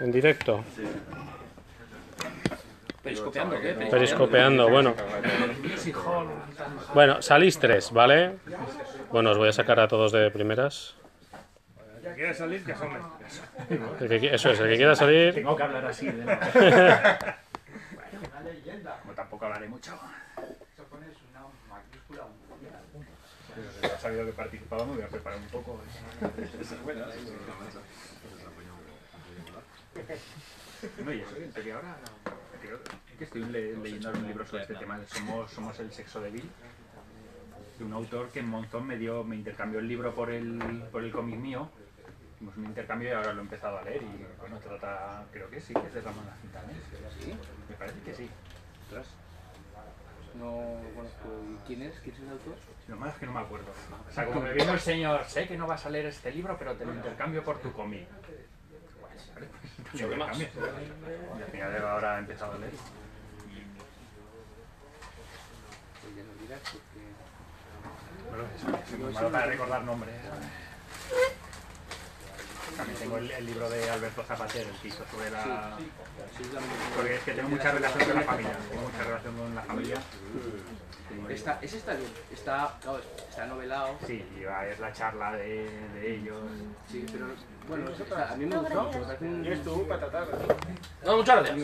En directo. Periscopeando, ¿qué? Periscopeando, bueno. Bueno, salís tres, ¿vale? Bueno, os voy a sacar a todos de primeras. Salir, que asome. El que qui- eso es, el que quiera salir. Tengo que hablar así, de nuevo. Como tampoco hablaré mucho. Pero Ha sabido que participábamos, voy a preparar un poco. No, y eso, en teoría ahora, es que estoy le- leyendo un libro sobre este tema Somos, somos el sexo débil, de un autor que en Monzón me dio, me intercambió el libro por el, por el cómic mío, hicimos un intercambio y ahora lo he empezado a leer y bueno, trata, creo que sí, que es de Ramón Quintana, ¿Sí? Me parece que sí. No conozco. ¿Y quién es? ¿Quién es el autor? Lo malo es que no me acuerdo. O sea, como me vino el señor, sé que no vas a leer este libro, pero te lo intercambio por tu cómic. Te lo intercambio. Y al final de ahora he empezado a leer. Bueno, es, es muy malo para recordar nombres. También tengo el, el libro de Alberto Zapatero, el hizo sobre la... Es. Porque es que tengo mucha relación con la familia. Tengo mucha relación con la familia. Está, ese está bien. Está, claro, está novelado. Sí, va, es la charla de, de ellos. Sí, pero bueno, está- a mí me gustó. Me parece un. No, muchas gracias.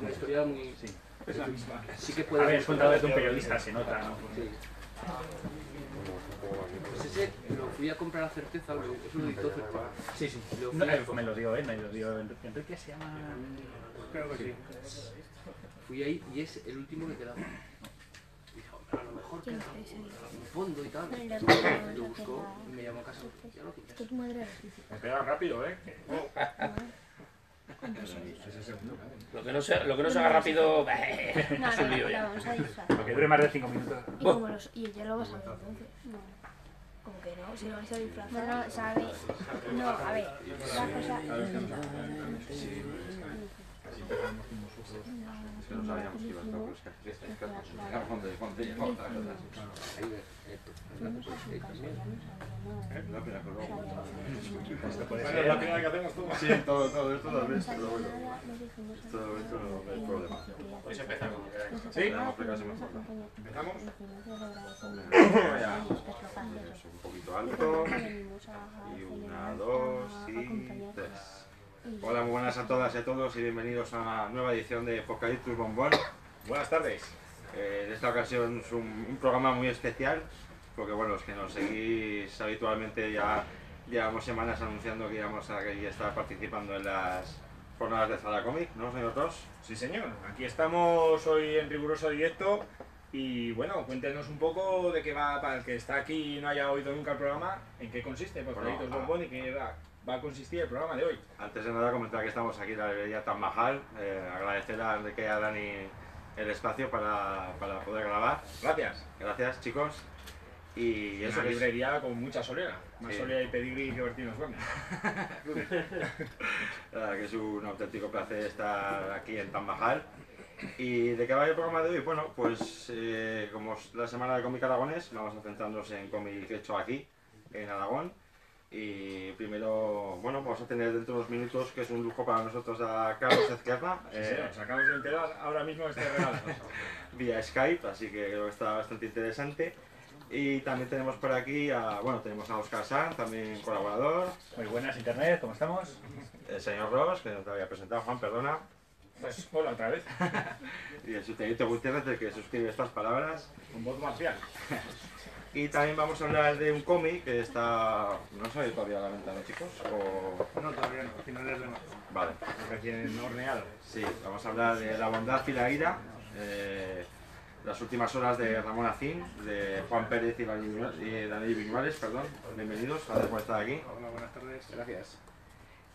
una historia muy... Sí. Es la misma. Sí que A puede... ver, es contado desde un periodista, se nota, ¿no? Sí. Pues ese fui a comprar a certeza, lo, eso lo dictó certeza. Sí, sí. Lo No, eh, me lo dio él, me lo dio Enrique, se llama... Creo que sí. Fui ahí y es el último que quedaba. A lo mejor queda un fondo y tal. Lo buscó y me llamó a casa. Ya lo pillas. Me pega rápido, ¿eh? Lo que no se, lo que no se haga rápido, es No, un lío la ya. Lo que dure más de 5 minutos. Y como los, y ya lo vas a ver entonces. No. Como que no, si lo vais a disfrazar. No, no, sabe. No, a ver, la cosa. Que no sabíamos que iba a estar pues, que este es cuando cuando llegó otra cosa. Ahí ves, esto. La pena que la primera hacemos tú. Sí, todo, todo esto lo ves, pero bueno. Todo esto no hay problema. Pues empezamos. ¿Sí? ¿Empezamos? Es un poquito alto. Y una, dos y tres. Hola, muy buenas a todas y a todos y bienvenidos a una nueva edición de Apocaliptus Bombón. Buenas tardes. Eh, en esta ocasión es un, un programa muy especial, porque bueno, los que nos seguís habitualmente ya llevamos semanas anunciando que íbamos a que estar participando en las jornadas de Zara Comic, ¿no, señor Ross? Sí, señor. Aquí estamos hoy en riguroso directo. Y bueno, cuéntenos un poco de qué va, para el que está aquí y no haya oído nunca el programa, en qué consiste Apocaliptus Bueno, ah. Bombón y qué va, va a consistir el programa de hoy. Antes de nada comentar que estamos aquí en la librería Tan Mahal, eh, agradecer a Enrique y a Dani el espacio para, para poder grabar. Gracias. Gracias chicos. Y Es eso una es- librería con mucha solera. Más Sí. solera y pedigrí que Bertino verdad que es un auténtico placer estar aquí en Tan Mahal. ¿Y de qué va el programa de hoy? Bueno, pues eh, como es la semana de cómic aragonés, vamos a centrarnos en cómic hecho aquí, en Aragón. Y primero, bueno, vamos a tener dentro de unos minutos, que es un lujo para nosotros, a Carlos Ezquerra, Sí, eh, nos acabamos de enterar ahora mismo de este regalo. vía Skype, así que creo que está bastante interesante. Y también tenemos por aquí a, bueno, tenemos a Oscar Sanz, también colaborador, Muy buenas, Internet, ¿cómo estamos? el señor Ross, que no te había presentado, Juan, perdona. Pues hola otra vez. Y el subteniente Gutiérrez, el que suscribe estas palabras. Un voz marcial. Y también vamos a hablar de un cómic que está. No sé todavía a la venta, ¿no, chicos? O... No, todavía no. Finales de marzo. Vale. Recién horneado. Sí, vamos a hablar de La bondad y la ira. eh, las últimas horas de Ramón Acín, de Juan Pérez y Dani Viñuales, perdón. Bienvenidos, gracias por estar aquí. Hola, buenas tardes. Gracias.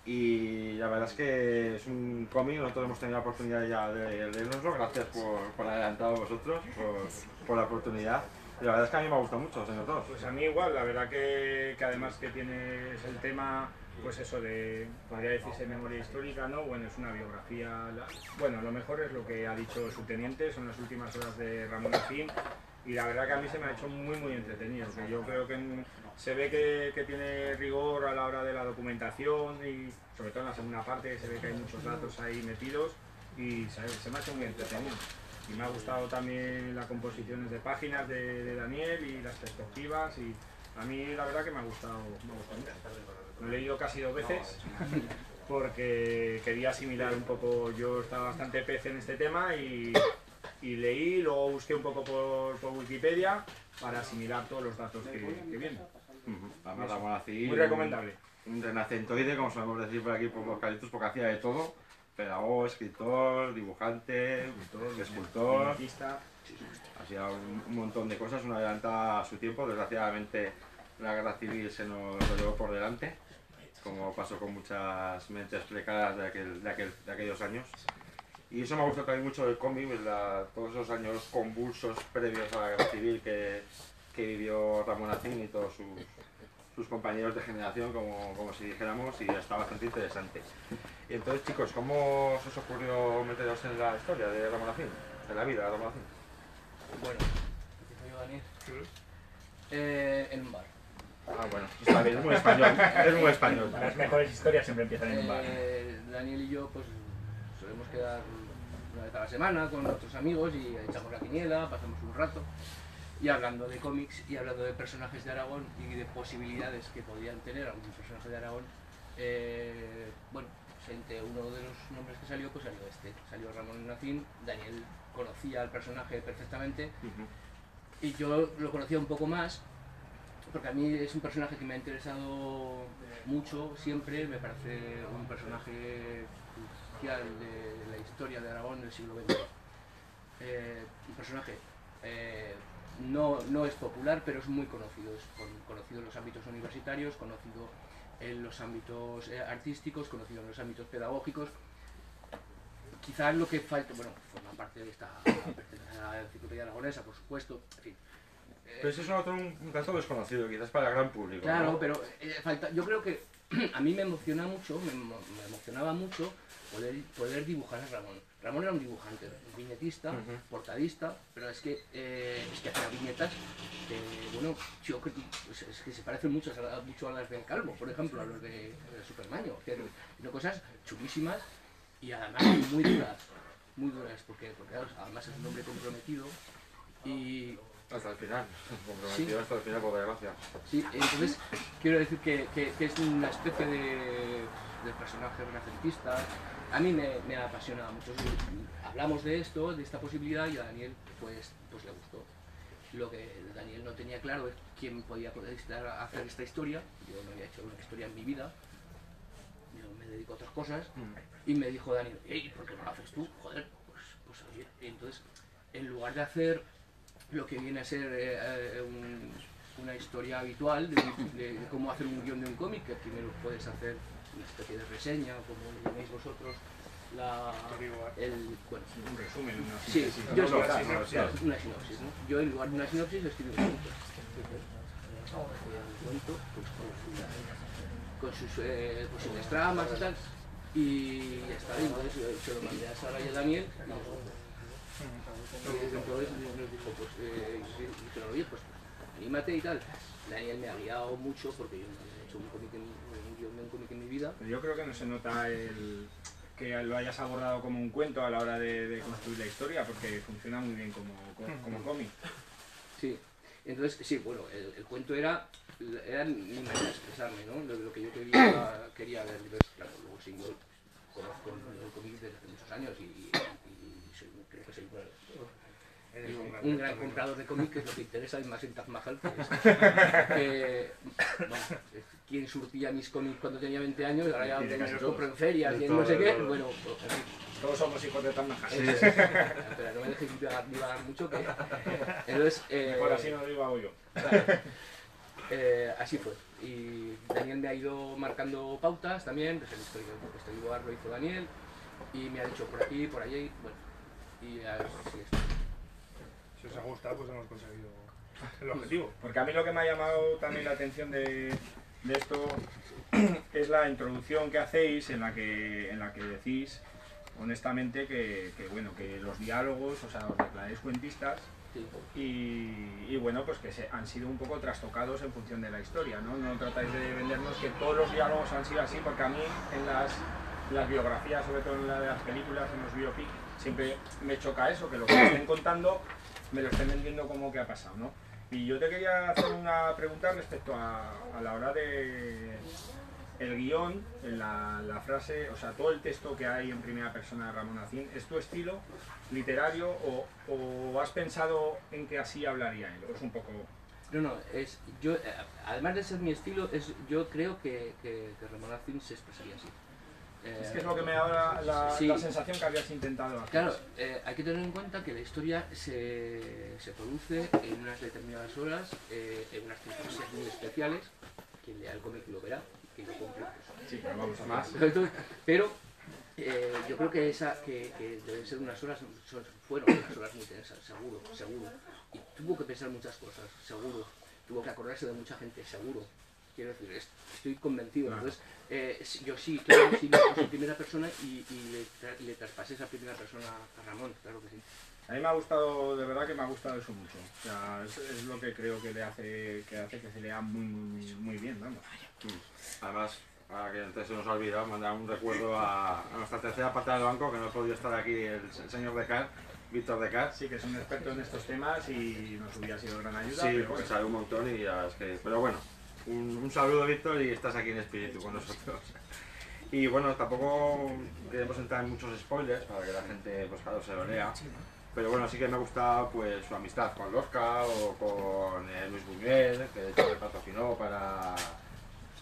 Y la verdad es que es un cómic, nosotros hemos tenido la oportunidad ya de leernoslo, gracias por, por adelantado vosotros, por, por la oportunidad. La verdad es que a mí me ha gustado mucho, señor Tos. Pues a mí igual, la verdad que, que además que tienes el tema, pues eso de, podría decirse memoria histórica, ¿no? Bueno, es una biografía, la- bueno, lo mejor es lo que ha dicho su teniente, son las últimas horas de Ramón Afín, y la verdad que a mí se me ha hecho muy muy entretenido. yo creo que se ve que, que, tiene rigor a la hora de la documentación y sobre todo en la segunda parte se ve que hay muchos datos ahí metidos y se, me ha hecho muy entretenido. Y me ha gustado también las composiciones de páginas de, Daniel y las perspectivas y a mí la verdad que me ha gustado, me ha gustado mucho. Lo he leído casi dos veces porque quería asimilar un poco, yo estaba bastante pez en este tema y, y leí, luego busqué un poco por, por, Wikipedia para asimilar todos los datos que, que vienen. Muy recomendable. Un renacentoide, como solemos decir por aquí por los calitos, porque hacía de todo. Pedagogo, escritor, dibujante, escultor, hacía un, montón de cosas, una adelantada a su tiempo. Desgraciadamente la guerra civil se nos lo llevó por delante, como pasó con muchas mentes precarias de, aquel, de, aquel, de aquellos años. Y eso me ha gustado también mucho del cómic, todos esos años convulsos previos a la guerra civil que, que vivió Ramón Acín y todos sus, sus compañeros de generación, como, como, si dijéramos, y está bastante interesante. Y entonces, chicos, ¿cómo os ocurrió meteros en la historia de Ramón Acín? De la vida de Ramón Acín. Bueno, yo, Daniel. Eh, en un bar. Ah, bueno, está bien, es muy español. Es muy español. Las mejores historias siempre empiezan en un bar. Eh, Daniel y yo, pues, solemos quedar una vez a la semana con otros amigos y echamos la quiniela, pasamos un rato y hablando de cómics y hablando de personajes de Aragón y de posibilidades que podían tener algún personaje de Aragón, eh, bueno, uno de los nombres que salió, pues salió este, salió Ramón Nacín, Daniel conocía al personaje perfectamente y yo lo conocía un poco más porque a mí es un personaje que me ha interesado mucho siempre, me parece un personaje crucial de la historia de Aragón del siglo XX. Eh, un personaje eh, no, no es popular, pero es muy conocido. Es conocido en los ámbitos universitarios, conocido en los ámbitos eh, artísticos, conocido en los ámbitos pedagógicos. Quizás lo que falta, bueno, forma parte de esta la enciclopedia aragonesa, por supuesto, en fin. Pero eso es otro, un, dato desconocido, quizás para el gran público. Claro, pero eh, falta, yo creo que a mí me emociona mucho, me, me emocionaba mucho poder, poder dibujar a Ramón. Ramón era un dibujante, un viñetista, portadista, pero es que, eh, es que hacía viñetas que, bueno, yo creo pues es que se parecen mucho a, mucho a las del Calvo, por ejemplo, a los de, de Supermaño. Que, cosas chulísimas y además muy duras, muy duras, porque, porque además es un hombre comprometido y... Hasta el final, comprometido hasta el final, por desgracia. Sí, entonces quiero decir que, que, que es una especie de, de personaje renacentista a mí me, me apasionaba mucho. Hablamos de esto, de esta posibilidad, y a Daniel pues, pues le gustó. Lo que Daniel no tenía claro es quién podía hacer esta historia. Yo no había hecho una historia en mi vida. Yo me dedico a otras cosas. Mm. Y me dijo Daniel, ¿y ¿por qué no lo haces tú? Joder, pues, pues oye. entonces, en lugar de hacer lo que viene a ser eh, eh, una historia habitual de, de, cómo hacer un guion de un cómic, que primero puedes hacer una especie de reseña, como llaméis vosotros, la, el, bueno, un resumen, una sinopsis. Sí, yo no, una, sinopsis, una sinopsis, ¿no? Yo en lugar de una sinopsis un cuento. Un cuento pues, con, sus eh, posibles tramas y tal. Y ya está, entonces se lo mandé a Sara y a Daniel. Y entonces nos dijo, pues, eh, dijeron, oye, pues anímate y tal. Daniel me ha guiado mucho porque yo no había hecho un cómic en, cómic en mi vida. yo creo que no se nota el que lo hayas abordado como un cuento a la hora de, construir la historia, porque funciona muy bien como, como, cómic. Sí, entonces, sí, bueno, el, cuento era, era mi manera de expresarme, ¿no? Lo, lo que yo quería, quería ver. Entonces, claro, luego sí, yo conozco el, cómic desde hace muchos años y, y soy, creo que soy un, gran comprador. de cómics, que es lo que interesa, y más en Taj Mahal, que es, que, bueno, quien surtía mis cómics cuando tenía 20 años, ahora ya los compro en ferias y en no sé qué, bueno, pues, todos somos hijos de Taj Mahal. Pero no me dejéis divagar mucho, que... Entonces, eh, Mejor así no lo digo yo. Eh, así fue. Y Daniel me ha ido marcando pautas también, pues el histórico, el histórico lo hizo Daniel, y me ha dicho por aquí, por allí, bueno, y a ver si esto si os ha gustado, pues hemos conseguido el objetivo. Porque a mí lo que me ha llamado también la atención de, de esto es la introducción que hacéis en la que, en la que decís honestamente que, que, bueno, que los diálogos, o sea, os declaráis cuentistas Y, y bueno, pues que se, han sido un poco trastocados en función de la historia, ¿no? No tratáis de vendernos que todos los diálogos han sido así, porque a mí en las, las biografías, sobre todo en la de las películas, en los biopic, siempre me choca eso, que lo que me estén contando me lo estén vendiendo como que ha pasado, ¿no? Y yo te quería hacer una pregunta respecto a, la hora de el guion, la, la frase, o sea, todo el texto que hay en primera persona de Ramón Acín, ¿es tu estilo literario o, has pensado en que así hablaría él? ¿O es un poco...? No, no, es, yo, eh, además de ser mi estilo, es, yo creo que, que, que Ramón Acín se expresaría así. Es Eh, que es lo que me da la, la- sí. la sensación que habías intentado hacer. Claro, eh, hay que tener en cuenta que la historia se, se produce en unas determinadas horas, eh, en unas circunstancias muy especiales. Quien lea el cómic lo verá, quien lo compre, pues, Sí, pero vamos a más. Pero eh, yo creo que, esa, que, que deben ser unas horas, fueron unas horas muy tensas, seguro, seguro. Y tuvo que pensar muchas cosas, seguro. Tuvo que acordarse de mucha gente, seguro. Quiero decir, es- estoy convencido. Claro. Entonces, eh, yo sí, claro, sí lo puse en primera persona y, y le, tra- le traspasé esa primera persona a Ramón, claro que sí. A mí me ha gustado, de verdad que me ha gustado eso mucho. O sea, es, es lo que creo que le hace que hace que se lea muy, muy, muy bien, vamos. Además, ahora que antes se nos ha olvidado, mandar un recuerdo a, a nuestra tercera pata del banco, que no ha podido estar aquí el, el señor Decar, Víctor Decar. Sí, que es un experto en estos temas y nos hubiera sido de gran ayuda. Sí, pero porque bueno. sabe un montón y ya es que... Pero bueno, un, un saludo Víctor y estás aquí en espíritu con nosotros. Y bueno, tampoco queremos entrar en muchos spoilers para que la gente, pues claro, se lo lea. Pero bueno, sí que me gusta pues su amistad con Lorca o con eh, Luis Buñuel, que de hecho me patrocinó para,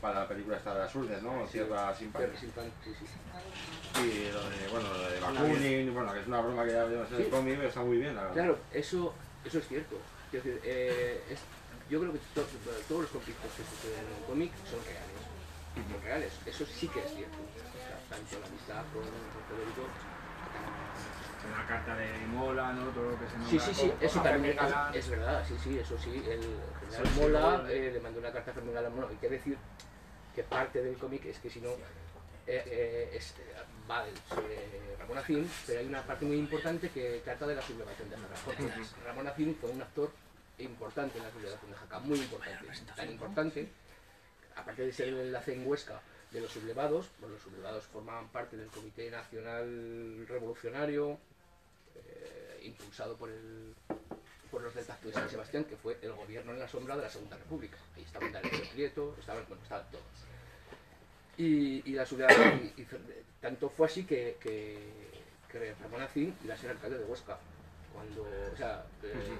para la película esta de las Urdes, ¿no? Tierra sin pan. Pero sin pan, sí, sí. Y lo de, bueno, lo de Bakunin, bueno, que es una broma que ya vemos en el Sí. cómic, pero está muy bien, la verdad. Claro, eso, eso es cierto. Quiero decir, eh, es- yo creo que to- todos los conflictos que suceden en el cómic son reales. Son reales, eso sí que es cierto. O sea, tanto la amistad con con Federico. La carta de Mola, ¿no? Todo lo que se nombra. Sí, sí, sí, con- eso también es, verdad, sí, sí, eso sí. El general Sí, Mola sí. eh, le mandó una carta a Fermín. Bueno, hay que decir que parte del cómic es que si no, eh, eh, es, eh, va sobre Ramón Acín, pero hay una parte muy importante que trata de la sublevación de Ramón Acín fue un actor importante en la sublevación de Jaca, muy importante. Tan importante, aparte de ser el enlace en Huesca de los sublevados, bueno, los sublevados formaban parte del Comité Nacional Revolucionario, eh, impulsado por el por los del Pacto de San Sebastián, que fue el gobierno en la sombra de la Segunda República. Ahí estaban Darío Prieto, estaban, bueno, estaban todos. Y, y la sublevación, y- y tanto fue así que, que, que Ramón Acín iba a ser alcalde de Huesca. Cuando, o sea, eh,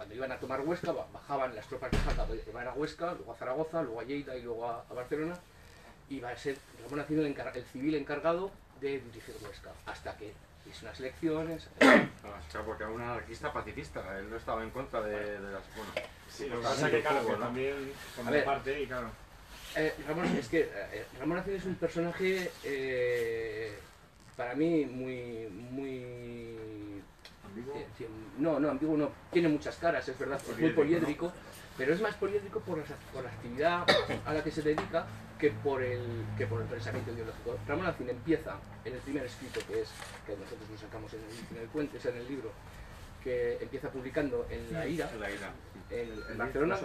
cuando iban a tomar Huesca, ba- bajaban las tropas de Jaca, iban a Huesca, luego a Zaragoza, luego a Lleida y luego a, a Barcelona. Y iba a ser Ramón Acín el, encar- el civil encargado de dirigir Huesca, hasta que hizo unas elecciones. Ah, claro, porque era un anarquista pacifista, él no estaba en contra de, de las... Bueno, Sí, lo que pasa es que, claro, que también ver. parte y claro. Eh, Ramón, es que eh, Ramón Acín es un personaje eh, para mí muy, muy eh, no, no, ambiguo no, tiene muchas caras, es verdad, es muy Poliédrico, pero es más poliédrico por, las- por la actividad a la que se dedica que por el, que por el pensamiento ideológico. Ramón Acín empieza en el primer escrito que es, que nosotros nos sacamos en el, en el cuento, es en el libro, que empieza publicando en La Ira, la en, en ¿El Barcelona,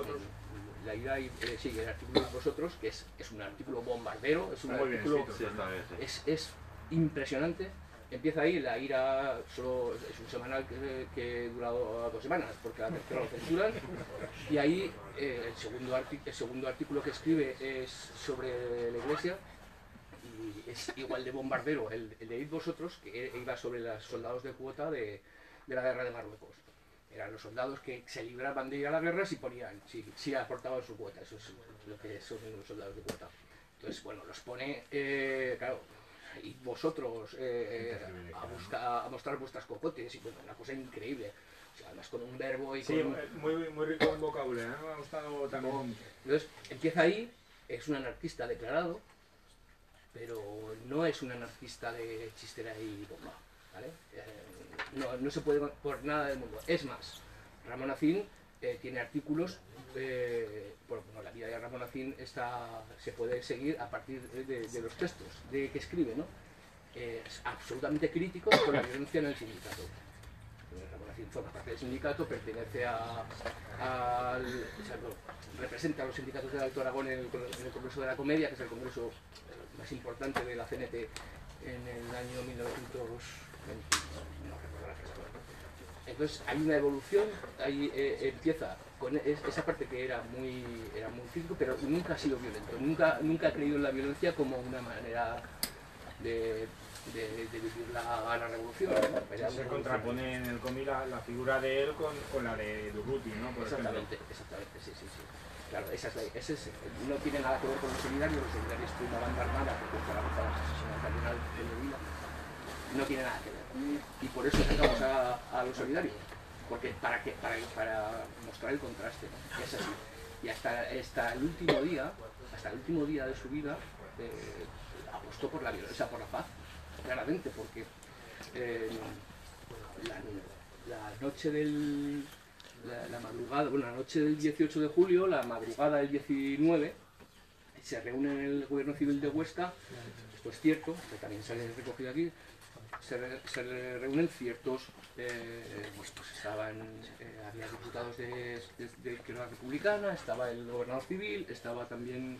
la idea, eh, sí, el artículo de vosotros, que es, es un artículo bombardero, es un artículo, bien, sí. es, es impresionante. Empieza ahí, la ira solo es un semanal que, que dura do- dos semanas, porque la tercera lo censuran. Y ahí eh, el, segundo el segundo artículo que escribe es sobre la iglesia, y es igual de bombardero el, el de Id vosotros, que iba sobre los soldados de cuota de, de la guerra de Marruecos. Eran los soldados que se libraban de ir a la guerra si ponían, si, si aportaban su cuota, eso es lo que son los soldados de cuota. Entonces, bueno, los pone, eh, claro, y vosotros eh, eh, a, buscar, a mostrar vuestras cocotes, y bueno, una cosa increíble. O sea, además con un verbo y Sí, con... eh, muy, muy rico en vocabulario, ¿eh? me ha gustado también. Entonces, empieza ahí, es un anarquista declarado, pero no es un anarquista de chistera y bomba, ¿vale? Eh, no, no se puede por nada del mundo. Es más, Ramón Acín eh, tiene artículos, eh, bueno, la vida de Ramón Acín está, se puede seguir a partir de, los textos de que escribe, ¿no? Eh, es absolutamente crítico con la violencia en el sindicato. forma parte del sindicato, pertenece a, representa a los sindicatos de Alto Aragón en el, Congreso de la Comedia, que es el congreso más importante de la CNT en el año 1920, no recuerdo la fecha. Entonces hay una evolución, ahí eh, empieza con es- esa parte que era muy, era muy físico, pero nunca ha sido violento, nunca, nunca ha creído en la violencia como una manera de, de, de vivir la, la revolución. Se contrapone en el cómic la, la figura de él con, con la de Durruti, ¿no? Por ejemplo. Exactamente, exactamente, sí, sí, sí. Claro, esa es la, ese es, no tiene nada que ver con los solidarios, los solidarios fue una banda armada que fue Zaragoza asesinó al cardenal de Medina, no tiene nada que ver. Y por eso sacamos a, a los solidarios, porque para, que, para, para mostrar el contraste, ¿no? Es así. Y hasta, hasta el último día, hasta el último día de su vida, eh, apostó por la violencia, por la paz, claramente, porque eh, la, noche del, la madrugada, bueno, la noche del 18 de julio, la madrugada del 19, se reúne en el Gobierno Civil de Huesca, esto es cierto, que también sale recogido aquí, se, re- reúnen ciertos, eh, pues estaban, eh, había diputados de, de, de Republicana, estaba el gobernador civil, estaba también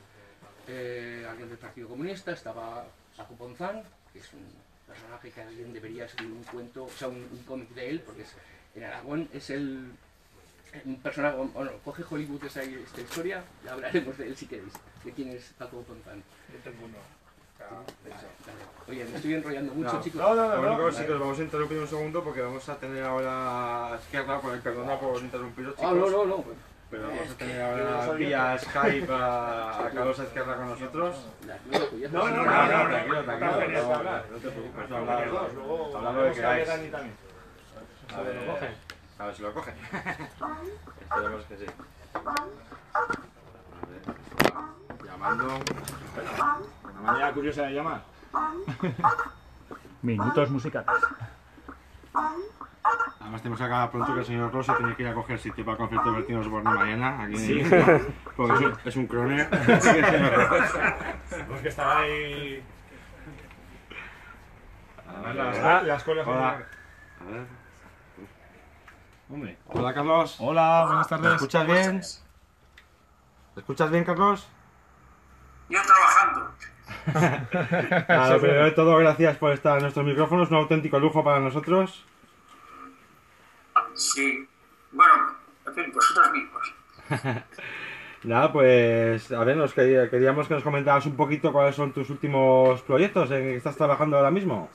eh, alguien del Partido Comunista, estaba Paco Ponzán, que es un personaje que alguien debería escribir un cuento, o sea, un, cómic de él, porque en Aragón es el un personaje, bueno, coge Hollywood esa, esta historia, ya hablaremos de él si queréis, de quién es Paco Ponzán. Yo tengo uno. Oye, me estoy enrollando mucho, No. chicos. No, no, no, Lo único no. sí que os vamos a interrumpir un segundo porque vamos a tener ahora a izquierda, por perdona por interrumpiros chicos, Ah, no, no, no. pero vamos a tener ahora vía Skype a, a Carlos Izquierda con nosotros. No, no, no, No, no, no, tranquilo, no, tranquilo, no, no, no, hablar. no te preocupes, No, hablar, hablar lo que con queráis. Dani también. A ver, a ver si lo coge. Esperemos que sí. A ver, Llamando. Manera curiosa de llamar. Minutos musicales. Además tenemos que acabar pronto que el señor Rosso tiene que ir a coger sitio para el concierto de Bertino Osborne mañana. Aquí Sí. porque es un, es un croner. Porque estaba ahí. Además, las, Ah, las colas. hola. A ver. Hombre. Hola Carlos. Hola, buenas ¿Me tardes. escuchas bien? ¿Me escuchas bien, Carlos? Yo trabajando. Nada, lo primero de todo, gracias por estar en nuestros micrófonos, un auténtico lujo para nosotros. Sí. Bueno, en fin, vosotros mismos. Nada, pues a ver, nos quería- queríamos que nos comentaras un poquito cuáles son tus últimos proyectos en que estás trabajando ahora mismo.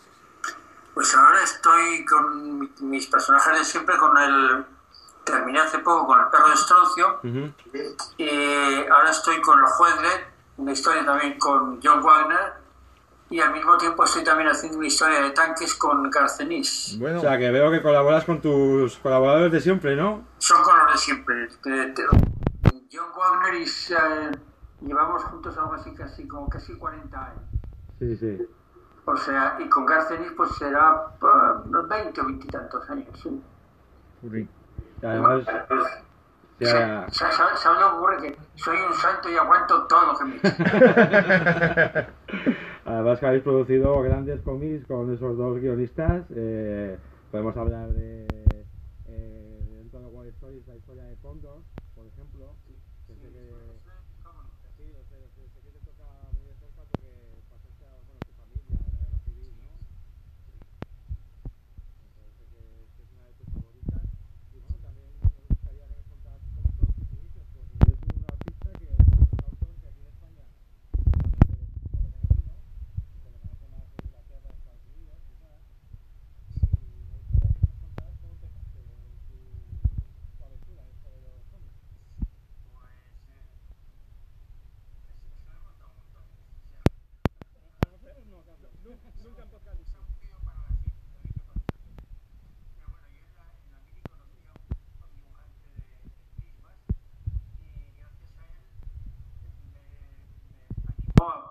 Pues ahora estoy con mi- mis personajes de siempre, con el... Terminé hace poco con el perro de Estroncio y ahora estoy con el juez una historia también con John Wagner y al mismo tiempo estoy también haciendo una historia de tanques con Garcenis. Bueno, O sea, que veo que colaboras con tus colaboradores de siempre, ¿no? Son con los de siempre. John Wagner y eh, llevamos juntos algo así casi como casi 40 años. Sí, sí. O sea, y con Garcenis pues será ah, unos 20 o 20 y tantos años. Sí. Y además, ya- ¿Sabes sabes lo que ocurre? Que soy un santo y aguanto todo dicen. además que habéis producido grandes cómics con esos dos guionistas. eh, podemos hablar de eh, dentro de War Stories la historia de Condor, por ejemplo. que sé que- Sí, lo sé, lo sé, sé que te toca muy de cerca porque pasaste a bueno, tu familia, la guerra civil, ¿no? Me parece que, que es una de tus favoritas. Y bueno, también me gustaría que nos contaras un poquito tus inicios, porque eres un artista que es un autor que aquí en España realmente es poco conocido, se le conoce más en Inglaterra, Estados Unidos, quizás. Y me gustaría que nos contaras cómo empezaste tu, tu aventura en esto de los cómics.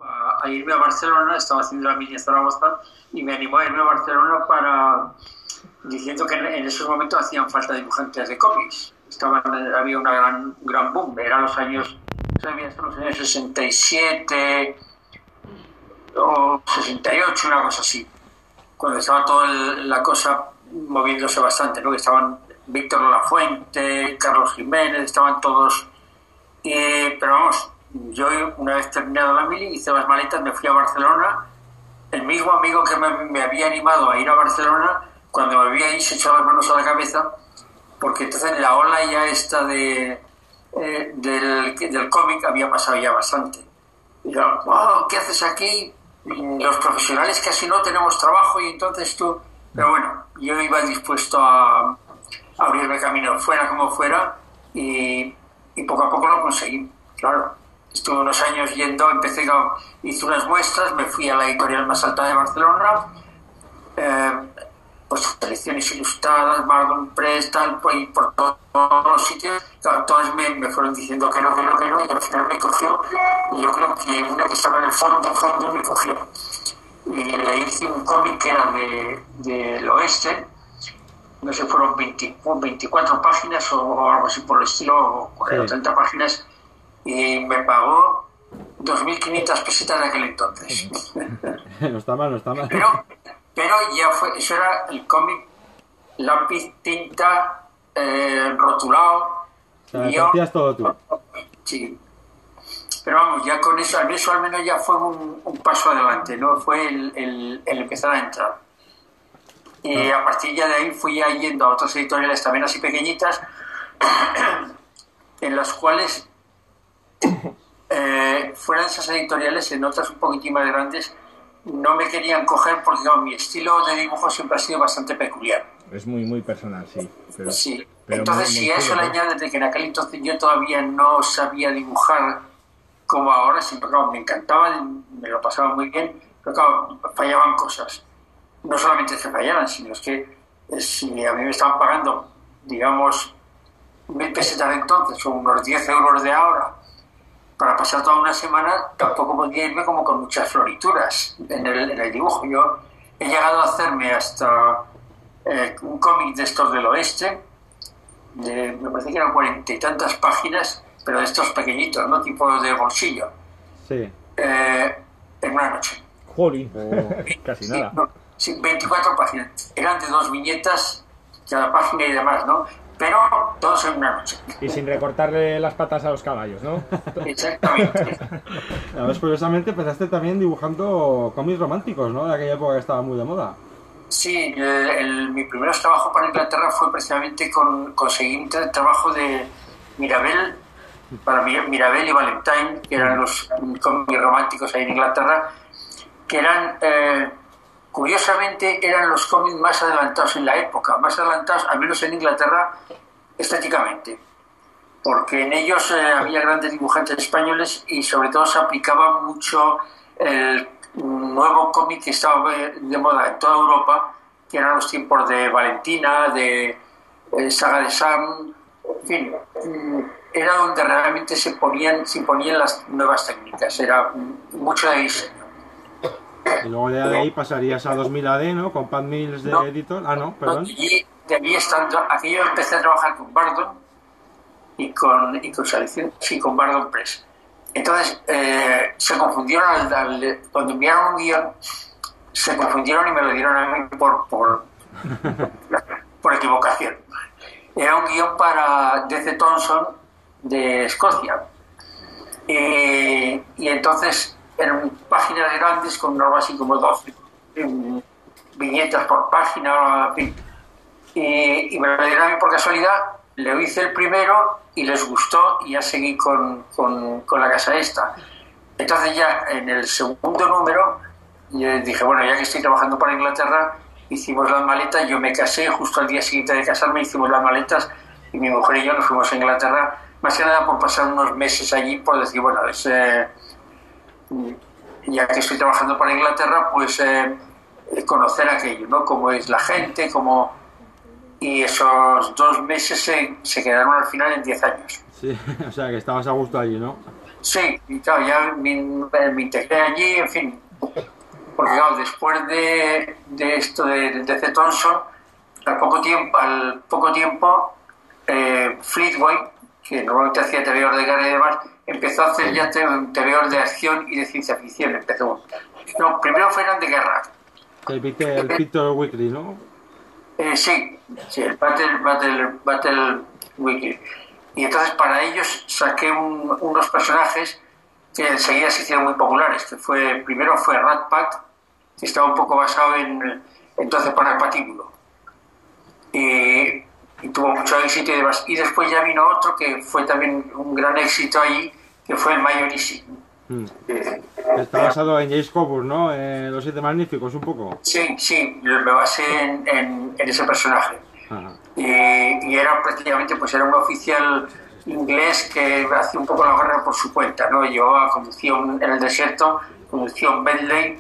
A, a irme a Barcelona, estaba haciendo la mini Zaragoza y me animó a irme a Barcelona para diciendo que en, esos momentos hacían falta dibujantes de cómics. Estaban, había una gran, un gran boom, eran los años, los años 67 o 68, una cosa así, cuando estaba toda la cosa moviéndose bastante, ¿no? Que estaban Víctor Lafuente, Carlos Jiménez, estaban todos. pero vamos, yo una vez terminado la mili, hice las maletas, me fui a Barcelona. El mismo amigo que me, me había animado a ir a Barcelona, cuando me vi ahí se echó las manos a la cabeza, porque entonces la ola ya esta de, eh, del, del cómic había pasado ya bastante. Y yo, ¿qué haces aquí? Los profesionales casi no tenemos trabajo y entonces tú... Pero bueno, yo iba dispuesto a, abrirme camino fuera como fuera y, y, poco a poco lo conseguí, claro. Estuve unos años yendo, empecé, hice unas muestras, me fui a la editorial más alta de Barcelona, eh, pues selecciones ilustradas, Mardon Press, tal, pues, por todos los sitios, todas me, me, fueron diciendo que no, que no, que no, y al final me cogió, y yo creo que una que estaba en el fondo, fondo, me cogió. Y le hice un cómic que era de, del oeste, no sé, fueron 24 páginas o algo así por el estilo, o 30 páginas, y me pagó 2.500 pesetas de aquel entonces. no está mal, no está mal. Pero, pero ya fue, eso era el cómic lápiz, tinta, eh, rotulado. O sea, hacías todo tú. Sí. Pero vamos, ya con eso, eso al menos ya fue un, un paso adelante, ¿no? Fue el, el, el empezar a entrar. Y a partir ya de ahí fui ya yendo a otras editoriales también así pequeñitas, en las cuales, eh, fuera de esas editoriales, en otras un poquitín más grandes, no me querían coger porque mi estilo de dibujo siempre ha sido bastante peculiar. Es muy, muy personal, sí. Pero, sí. entonces, si a eso le añades que en aquel entonces yo todavía no sabía dibujar como ahora, siempre, me encantaba, me lo pasaba muy bien, pero claro, fallaban cosas no solamente se fallaran, sino es que eh, si a mí me estaban pagando, digamos, mil pesetas de entonces o unos 10 euros de ahora para pasar toda una semana, tampoco podía irme como con muchas florituras en el, en el dibujo. Yo he llegado a hacerme hasta eh, un cómic de estos del oeste, de, me parece que eran cuarenta y tantas páginas, pero de estos pequeñitos, ¿no? Tipo de bolsillo. Sí. Eh, en una noche. Jolín, casi nada. Sí, 24 páginas. Eran de dos viñetas cada página y demás, ¿no? Pero todos en una noche. Y sin recortarle las patas a los caballos, ¿no? Exactamente. Además, curiosamente empezaste también dibujando cómics románticos, ¿no? De aquella época que estaba muy de moda. Sí, el, mi primer trabajo para Inglaterra fue precisamente con conseguir un trabajo de Mirabel, para Mirabel y Valentine, que eran los cómics románticos ahí en Inglaterra, que eran eh, curiosamente eran los cómics más adelantados en la época, más adelantados, al menos en Inglaterra, estéticamente, porque en ellos eh, había grandes dibujantes españoles y sobre todo se aplicaba mucho el nuevo cómic que estaba de moda en toda Europa, que eran los tiempos de Valentina, de eh, Saga de Sam, en fin, mm, era donde realmente se ponían, se ponían las nuevas técnicas, era mucho de. Y luego de ahí pasarías a 2000 AD, ¿no? Con Pat Mills de editor. Ah, no, perdón. y de estando, aquí yo empecé a trabajar con Bardon y con, y con sí, con Bardon Press. Entonces, eh, se confundieron cuando enviaron un guion, se confundieron y me lo dieron a mí por, por, por equivocación. Era un guion para D.C. Thompson de Escocia. Eh, y entonces eran páginas grandes con normas así como 12 viñetas por página, Y, y me lo dieron por casualidad, le hice el primero y les gustó y ya seguí con, con, con, la casa esta. Entonces ya en el segundo número yo dije, bueno, ya que estoy trabajando para Inglaterra, hicimos las maletas, yo me casé, justo al día siguiente de casarme hicimos las maletas y mi mujer y yo nos fuimos a Inglaterra, más que nada por pasar unos meses allí, por decir, bueno, es... Eh, ya que estoy trabajando para Inglaterra, pues eh, conocer aquello, ¿no? Cómo es la gente, cómo... Y esos dos meses se, se quedaron al final en 10 años. Sí, o sea que estabas a gusto allí, ¿no? Sí, y claro, ya me, me integré allí, en fin. Porque claro, después de, de esto de, de C. Thompson, al poco tiempo, al poco tiempo eh, Fleetway, que normalmente hacía teoría de guerra y demás, empezó a hacer ya teoría de acción y de ciencia ficción. Empezó. No, primero fueron de guerra. El, el Peter Weekly, ¿no? Eh, sí, sí, el Battle, Battle, Battle Wiki. Y entonces para ellos saqué un- unos personajes que enseguida se hicieron muy populares, que fue, primero fue Rat Pack, que estaba un poco basado en, entonces para el patíbulo. Y, y tuvo mucho éxito y demás. Y después ya vino otro que fue también un gran éxito ahí, que fue el Mayor Easy. Mm. Está basado en James Coburn, ¿no? En Los Siete Magníficos, un poco. Sí, sí, me basé en, en- en ese personaje. Ajá. y, y era prácticamente pues era un oficial inglés que hacía un poco la guerra por su cuenta, ¿no? Llevaba conducción en el desierto, conducción Bentley,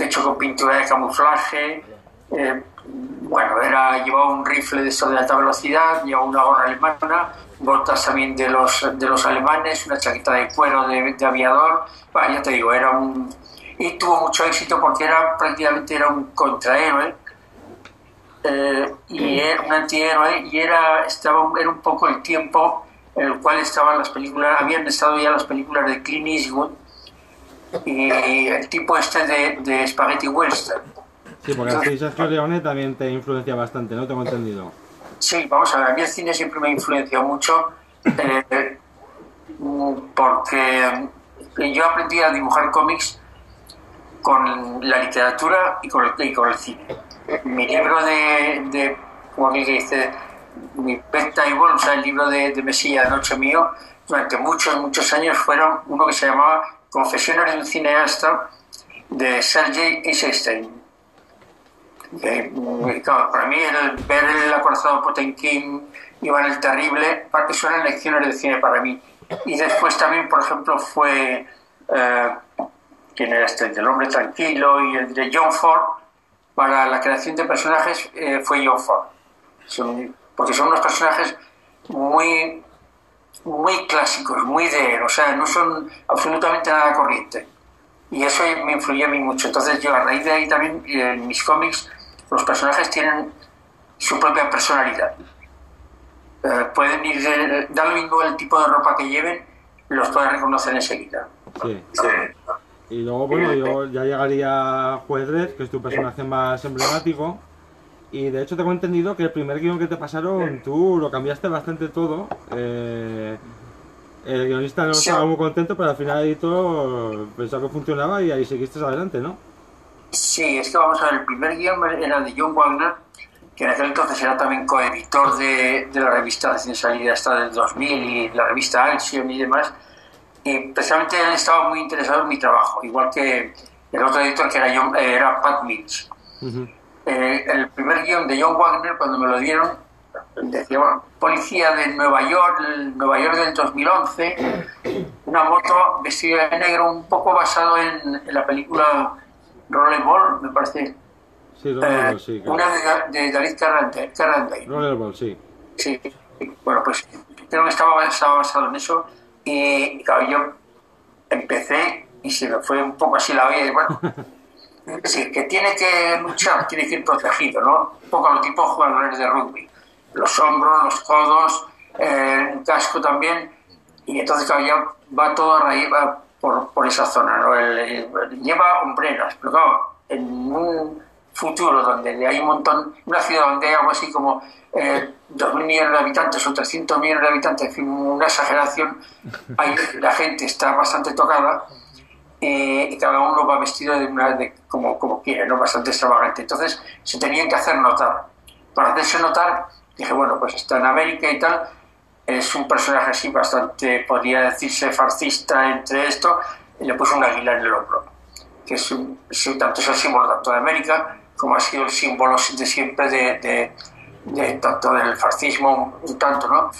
hecho con pintura de camuflaje, eh, bueno, era, llevaba un rifle de esto de alta velocidad, llevaba una gorra alemana, botas también de los, de los alemanes, una chaqueta de cuero de, de aviador, bueno, ya te digo, era un... Y tuvo mucho éxito porque era prácticamente era un contrahéroe, eh, y era un antihéroe y era, estaba, era un poco el tiempo en el cual estaban las películas, habían estado ya las películas de Clint Eastwood y el tipo este de, de Spaghetti Western. Sí, porque así Sergio Leone también te influencia bastante, ¿no? Tengo entendido. Sí, vamos a ver, a mí el cine siempre me ha influenciado mucho eh, porque yo aprendí a dibujar cómics con la literatura y con el, y con el cine. Mi libro de, de como que dice, mi bedtime, o sea, el libro de, de Mesilla de Noche mío, durante muchos, muchos años fueron uno que se llamaba Confesiones de un cineasta de Sergei Eisenstein. Claro, para mí el, ver el acorazado Potemkin, Iván el Terrible, son lecciones de cine para mí. Y después también, por ejemplo, fue eh, ¿quién era este? El hombre tranquilo y el de John Ford. Para la creación de personajes eh, fue John Ford. Son- porque son unos personajes muy muy clásicos, muy de él, o sea, no son absolutamente nada corriente. Y eso me influyó a mí mucho. Entonces yo a raíz de ahí también, eh, en mis cómics, los personajes tienen su propia personalidad. Eh, pueden ir, de- da lo mismo el tipo de ropa que lleven, los pueden reconocer enseguida. Sí. Y luego, bueno, yo ya llegaría Juez Dredd, que es tu personaje más emblemático. Y de hecho tengo entendido que el primer guion que te pasaron, tú lo cambiaste bastante todo. Eh, el guionista no estaba muy contento, pero al final el editor pensó que funcionaba y ahí seguiste adelante, ¿no? Sí, es que vamos a ver, el primer guion era de John Wagner, que en aquel entonces era también coeditor de, de la revista recién salida hasta del 2000 y la revista Action y demás. Y precisamente él estaba muy interesado en mi trabajo, igual que el otro editor que era, John- eh, era Pat Mills. Eh, el primer guion de John Wagner, cuando me lo dieron, decía, bueno, policía de Nueva York, el Nueva York del 2011, una moto vestida de negro, un poco basado en, en la película Rollerball, me parece. Sí, Rollerball, sí. Eh, una de, de David Carradine. Rollerball, sí. Sí, bueno, pues creo que estaba, estaba basado en eso. Y claro, yo empecé y se me fue un poco así la olla. Y bueno, sí, que tiene que luchar, tiene que ir protegido, ¿no? Un poco a lo tipo jugadores de rugby. Los hombros, los codos, eh, un casco también. Y entonces, claro, ya va todo a raíz, va por, por esa zona, ¿no? El- el- lleva hombreras, pero claro, en un futuro donde hay un montón, una ciudad donde hay algo así como eh, 2.000 millones de habitantes o 300 millones de habitantes, en fin, una exageración, la gente está bastante tocada eh, y cada uno va vestido de una, de, como, como quiere, ¿no? bastante extravagante. Entonces se tenían que hacer notar. Para hacerse notar, dije, bueno, pues está en América y tal, es un personaje así bastante, podría decirse, fascista entre esto, y le puse un águila en el hombro, que es, un, es un- tanto es el símbolo tanto de América como ha sido el símbolo de siempre de, de, de tanto del fascismo, un tanto, ¿no?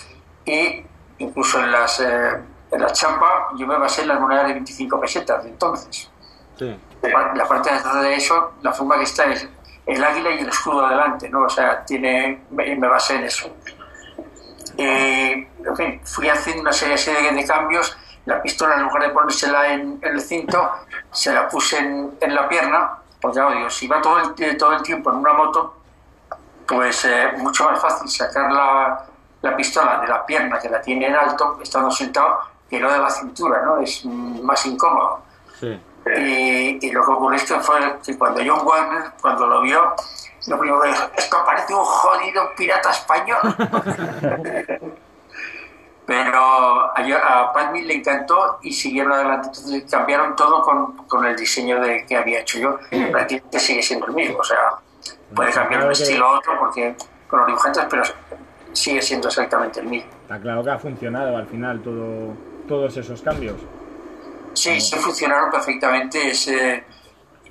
Y incluso en las, eh, en la chapa yo me basé en las monedas de 25 pesetas de entonces. Sí. La parte de eso, la forma que está es el águila y el escudo adelante, ¿no? O sea, tiene, me basé en eso. Eh, en fin, fui haciendo una serie, serie de cambios. La pistola, en lugar de ponérsela en, en el cinto, se la puse en, en la pierna. Porque, claro, digo, si va todo el, todo el tiempo en una moto, pues eh, mucho más fácil sacar la, la pistola de la pierna que la tiene en alto, estando sentado, que no de la cintura, ¿no? Es más incómodo. Sí. Y, lo que ocurrió es que fue que cuando John Warner, cuando lo vio, lo primero que dijo, esto parece un jodido pirata español. Pero a, a Pat le encantó y siguieron adelante. Entonces cambiaron todo con, con el diseño de, que había hecho yo. Prácticamente sigue siendo el mismo. O sea, puede cambiar un estilo a otro porque con los dibujantes, pero sigue siendo exactamente el mismo. Está claro que ha funcionado al final todo, todos esos cambios. Sí, sí funcionaron perfectamente. Ese,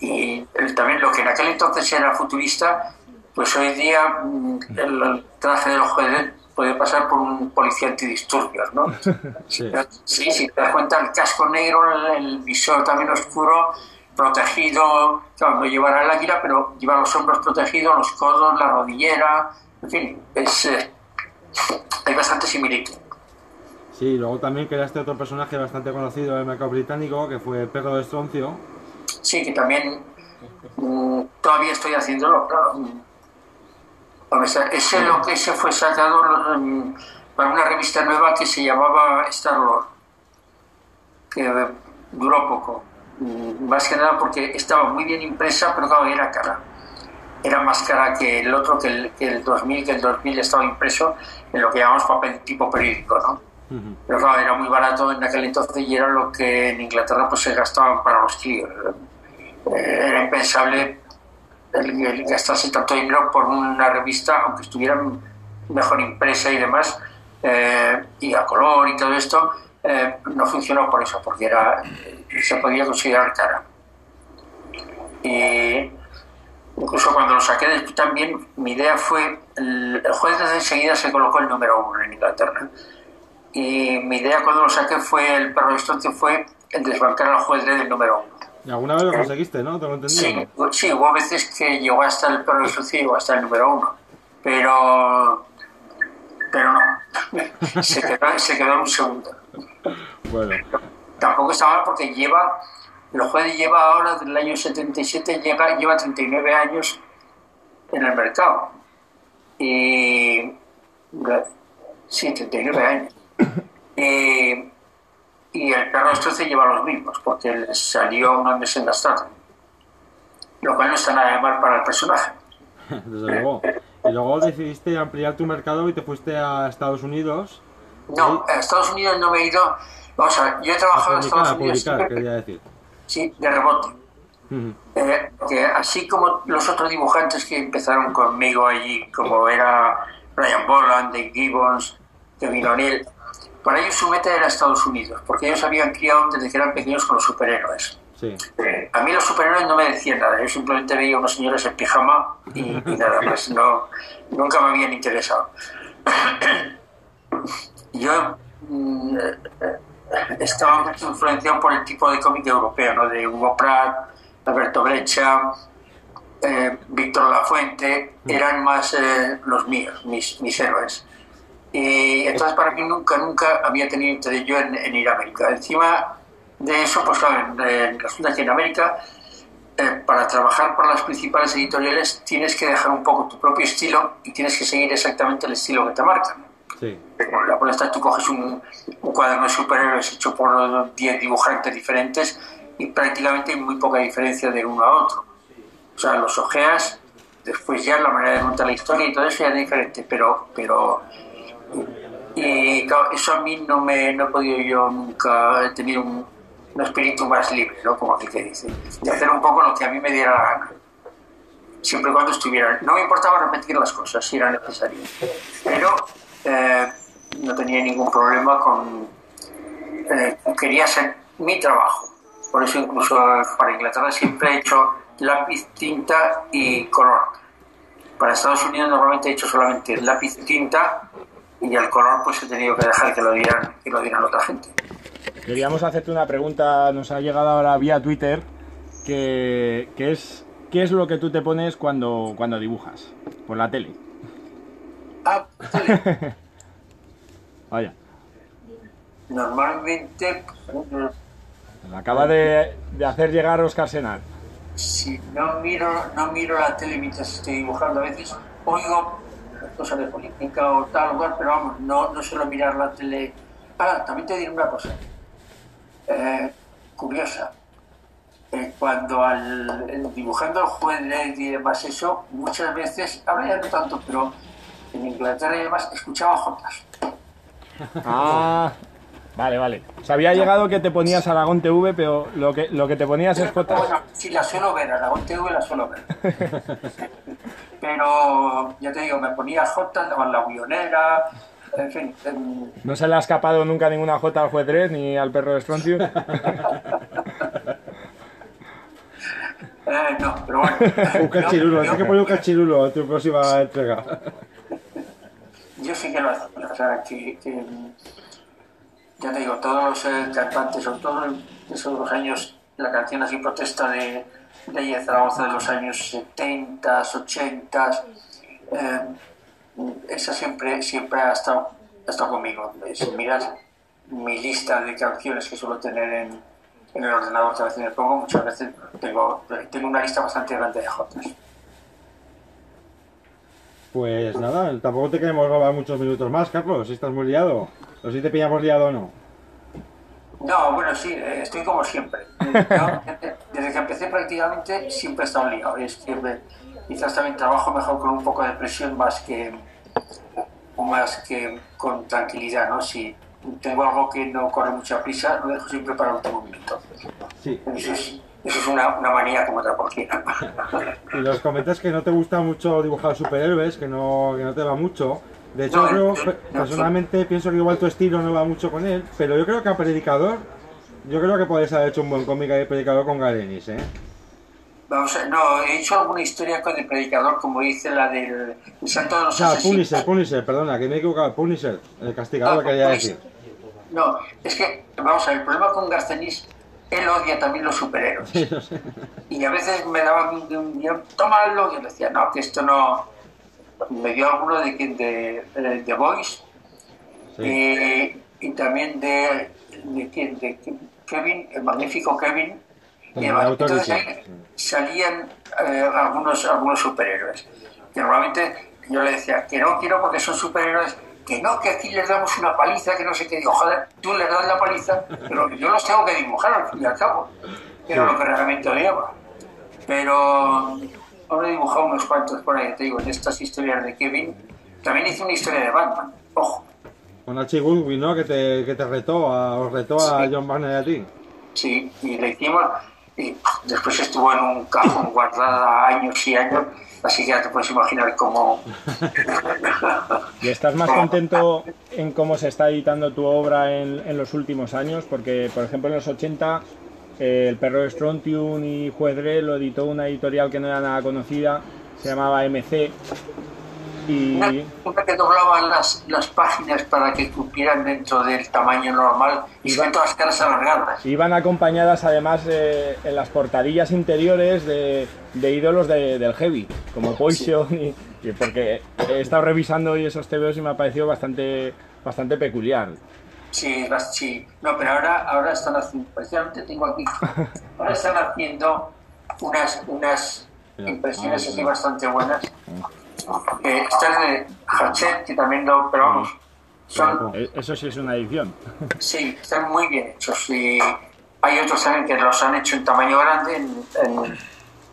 y también lo que en aquel entonces era futurista, pues hoy día mm, el traje de los jueces puede pasar por un policía antidisturbios, ¿no? Sí. sí, si te das cuenta, el casco negro, el, visor también oscuro, protegido, claro, no llevará el águila, pero lleva los hombros protegidos, los codos, la rodillera, en fin, es, eh, hay bastante similitud. Sí, luego también creaste otro personaje bastante conocido del mercado británico, que fue el perro de Estroncio. Sí, que también mm, todavía estoy haciéndolo, claro ese lo que se fue sacado para una revista nueva que se llamaba Star Lord, que duró poco. Mm, más que nada porque estaba muy bien impresa, pero claro, era cara. Era más cara que el otro, que el, que el 2000, que el 2000 estaba impreso en lo que llamamos papel tipo periódico, ¿no? Pero claro, era muy barato en aquel entonces y era lo que en Inglaterra pues se gastaban para los críos. Eh, era impensable el, gastarse tanto dinero por una revista, aunque estuviera mejor impresa y demás, eh, y a color y todo esto, eh, no funcionó por eso, porque era, se podía considerar cara. Y incluso cuando lo saqué también, mi idea fue, el, juez desde enseguida se colocó el número uno en Inglaterra. Y mi idea cuando lo saqué fue, el perro de fue el desbancar al juez del número uno. ¿Y alguna vez lo conseguiste, no? ¿Tengo entendido? Sí, sí, hubo veces que llegó hasta el perro sucio, hasta el número uno. Pero. Pero no. se, quedó, se quedó en un segundo. Bueno. Tampoco está mal porque lleva. El juez lleva ahora, del año 77, llega, lleva 39 años en el mercado. Y. Sí, 39 años. Y y el perro se lleva los mismos, porque salió un mes en la Lo cual no está nada de mal para el personaje. Desde luego. Y luego decidiste ampliar tu mercado y te fuiste a Estados Unidos. No, a Estados Unidos no me he ido. Vamos a ver, yo he trabajado en Estados Unidos. Publicar, quería decir. Sí, de rebote. Eh, que así como los otros dibujantes que empezaron conmigo allí, como era Brian Boland, Dave Gibbons, Kevin O'Neill, para ellos su meta era Estados Unidos, porque ellos habían criado desde que eran pequeños con los superhéroes. Eh, a mí los superhéroes no me decían nada, yo simplemente veía unos señores en pijama y, nada más, no, nunca me habían interesado. yo mm, eh, estaba influenciado por el tipo de cómic europeo, ¿no? de Hugo Pratt, Alberto Brecha, eh, Víctor Lafuente, mm. eran más los míos, mis, mis héroes. Y entonces para mí nunca, nunca había tenido interés yo en, ir a América. Encima de eso, pues claro, resulta que en América, eh, para trabajar para las principales editoriales, tienes que dejar un poco tu propio estilo y tienes que seguir exactamente el estilo que te marcan. Sí. La por tú coges un, un, cuaderno de superhéroes hecho por 10 dibujantes diferentes y prácticamente hay muy poca diferencia de uno a otro. O sea, los ojeas, después ya la manera de montar la historia y todo eso ya es diferente, pero, pero y eso a mí no me no he podido yo nunca he tenido un, espíritu más libre, ¿no? Como aquí que dice, de hacer un poco lo que a mí me diera la gana. Siempre y cuando estuviera. No me importaba repetir las cosas si era necesario. Pero eh, no tenía ningún problema con. Eh, quería ser mi trabajo. Por eso, incluso para Inglaterra siempre he hecho lápiz, tinta y color. Para Estados Unidos normalmente he hecho solamente lápiz, tinta y el color pues he tenido que dejar que lo dieran, que lo dieran otra gente. Queríamos hacerte una pregunta, nos ha llegado ahora vía Twitter, que, es ¿qué es lo que tú te pones cuando, cuando dibujas? Por la tele. Ah, tele. Vaya. Normalmente... acaba de, de, hacer llegar Oscar Senal. Si no miro, no miro la tele mientras estoy dibujando, a veces oigo cosas de política o tal lugar, pero vamos, no, no suelo mirar la tele. Ah, también te diré una cosa eh, curiosa. eh, cuando al, el- dibujando el juez y demás eso, muchas veces, ahora ya no tanto, pero en Inglaterra y demás, escuchaba Jotas. Ah, vale, vale. Se había llegado que te ponías Aragón TV, pero lo que, lo que te ponías es Jotas. Bueno, sí, la suelo ver, Aragón TV la suelo ver. Pero, ya te digo, me ponía Jotas, o la guionera, en fin. No se le ha escapado nunca ninguna J al juez Dredd ni al perro de Strontium. eh, no, pero bueno. Un cachirulo, tienes que poner un cachirulo en tu próxima entrega. Yo sí que lo hacía, o sea, que, que, ya te digo, todos los eh, cantantes, sobre todo en esos años, la canción así protesta de, de Zaragoza de los años 70, 80, eh, esa siempre, siempre ha estado, ha estado conmigo. Si miras mi lista de canciones que suelo tener en, en el ordenador que a veces me pongo, muchas veces tengo, tengo una lista bastante grande de jotas. Pues nada, tampoco te queremos robar muchos minutos más, Carlos, si estás muy liado. O si te pillamos liado o no. No, bueno, sí, eh, estoy como siempre. Yo, desde que empecé prácticamente siempre he estado liado. Es que me- quizás también trabajo mejor con un poco de presión más que, más que con tranquilidad, ¿no? Si tengo algo que no corre mucha prisa, lo dejo siempre para el último minuto. Sí. Eso es, eso es una, una manía como otra cualquiera. Y nos comentas que no te gusta mucho dibujar superhéroes, que no, que no te va mucho. De hecho, No, creo, no, personalmente pienso que igual tu estilo no va mucho con él, pero yo creo que a Predicador, yo creo que puedes haber hecho un buen cómic de Predicador con Garenis, ¿eh? Vamos a, no, he hecho alguna historia con el predicador, como dice la del el Santo de O los sea, Asesinos. Punisher, Punisher, perdona, que me he equivocado, Punisher, el castigador No, quería Punisher. decir. No, es que, vamos a ver, el problema con Garcenis, él odia también los superhéroes. Sí, lo sé. Y a veces me daba un, guion, tómalo, y yo le decía, no, que esto no. Me dio alguno de, de, de, The Voice Sí. eh, y también de, de, Kevin, el magnífico Kevin. Y. Entonces ahí salían eh, algunos, algunos superhéroes. Que normalmente yo le decía que no quiero porque son superhéroes, que no, que aquí les damos una paliza, que no sé qué. Digo, joder, tú les das la paliza, pero yo los tengo que dibujar al fin y al cabo. Que era lo que realmente odiaba. Pero ahora he dibujado unos cuantos por ahí, te digo, en estas historias de Kevin. También hice una historia de Batman. Ojo, Con Archie Goodwin, ¿no? Que te, que te retó, a, os retó a Sí. John Barney y a ti. sí, y la hicimos. Y después estuvo en un cajón guardada años y años. Así que ya te puedes imaginar cómo. ¿Y estás más contento en cómo se está editando tu obra en, en los últimos años? Porque, por ejemplo, en los 80, eh, El perro de Strontium y Juez Dredd lo editó una editorial que no era nada conocida, se llamaba MC. Y una que doblaban las, las páginas para que cupieran dentro del tamaño normal y ven todas las caras alargadas. iban acompañadas además eh, en las portadillas interiores de, de ídolos de- del heavy, como Poison, y, y porque he estado revisando hoy esos TVOs y me ha parecido bastante, bastante peculiar. Sí, sí. No, pero ahora, ahora están haciendo, precisamente tengo aquí, ahora están haciendo unas, unas impresiones así bastante buenas. Eh, estas de Hachette, que también lo, pero vamos, son, Eh, Eso sí es una edición. sí, están muy bien hechos. Y hay otros también que los han hecho en tamaño grande, en, en,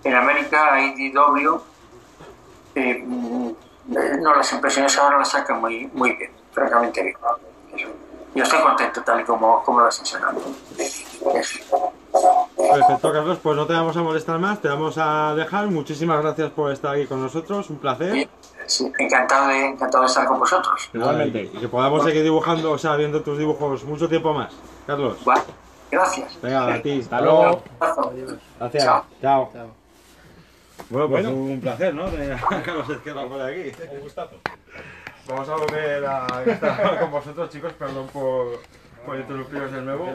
en América, IDW. Eh, mm, eh, no, las impresiones ahora las sacan muy, muy bien, francamente bien. Yo estoy contento tal y como, como las están sacando. Perfecto, Carlos, pues no te vamos a molestar más, te vamos a dejar. Muchísimas gracias por estar aquí con nosotros, un placer. Sí, encantado, de, encantado de estar con vosotros. Igualmente. Y que podamos seguir dibujando, o sea, viendo tus dibujos mucho tiempo más. Carlos, Vale, gracias. venga, a ti. Hasta luego. Gracias. Chao. Chao. Bueno, pues Bueno. un placer, ¿no? Tener a Carlos Izquierda por aquí. Un gustazo. Vamos a volver a estar con vosotros, chicos. Perdón por, por interrumpiros de nuevo.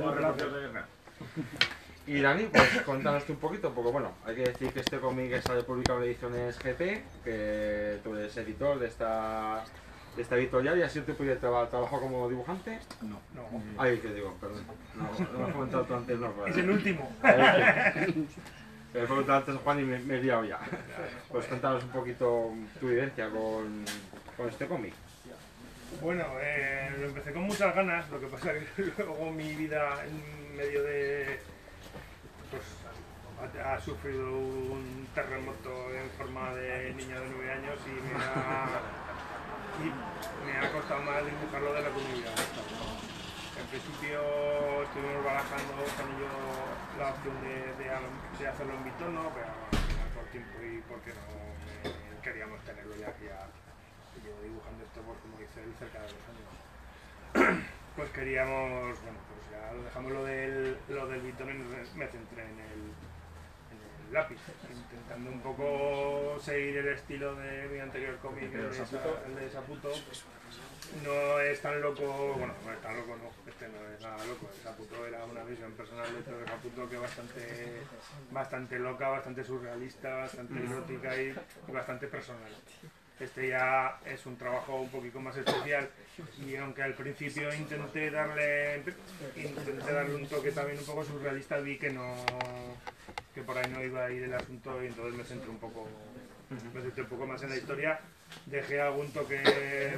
Y Dani, pues cuéntanos tú un poquito, porque bueno, hay que decir que este cómic sale publicado en ediciones GP, que tú eres editor de esta, de esta editorial y ha sido tu primer traba- trabajo como dibujante. No. Ay, que digo, perdón. No, no me has comentado tú antes, no. Es el último. Me he preguntado antes Juan y me, me he liado ya. Pues cuéntanos un poquito tu vivencia con, este cómic. Bueno, eh, lo empecé con muchas ganas, lo que pasa que luego mi vida en medio de... Pues ha, sufrido un terremoto en forma de niño de 9 años y me ha, me ha costado más dibujarlo de la comunidad. En principio estuvimos barajando con yo la opción de, de, hacerlo en bitono, pero al final por tiempo y porque no queríamos tenerlo ya ya dibujando esto por como dice él cerca de dos años. Pues queríamos, bueno, pues ya lo dejamos lo del, lo del bitono y me, centré en el, en el lápiz, intentando un poco seguir el estilo de mi anterior cómic, el de, Saputo. Sa- el de Saputo. No es tan loco, bueno, no es tan loco, no, este no es nada loco, el Saputo era una visión personal de todo Saputo que bastante, bastante loca, bastante surrealista, bastante erótica y bastante personal. Este ya es un trabajo un poquito más especial. Y aunque al principio intenté darle intenté darle un toque también un poco surrealista vi que no que por ahí no iba a ir el asunto y entonces me centré un poco me centré un poco más en la historia dejé algún toque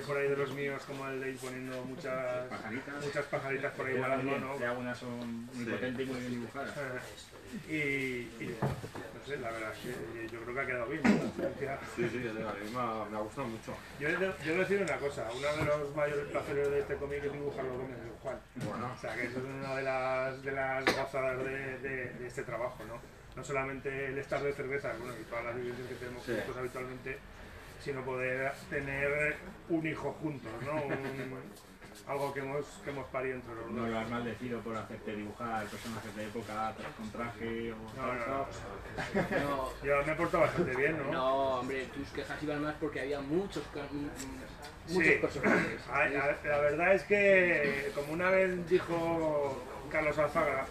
por ahí de los míos como el de ir poniendo muchas Pajaritas. muchas pajaritas por ahí volando algunas- ¿no? que algunas son muy Sí. potentes y muy bien dibujadas. y, y no sé la verdad es que yo creo que ha quedado bien ¿no? Sí, sí, a mí me ha, me ha gustado mucho. Yo he de, yo he de decir una cosa, uno de los mayores placeres de este cómic es dibujarlo con el Juan. Bueno. O sea, que eso es una de las, de las gozadas de, de- de este trabajo, ¿no? No solamente el estar de cerveza, bueno, y todas las vivencias que tenemos Sí. juntos habitualmente, sino poder tener un hijo juntos, ¿no? Un- algo que hemos, que hemos parido entre los No dos. lo has maldecido por hacerte dibujar personajes de época con traje o No, no, no. No, Yo me he portado bastante bien, ¿no? no, hombre, tus quejas iban más porque había muchos, muchos Sí. personajes. A- La verdad es que, como una vez dijo Carlos Alfaga,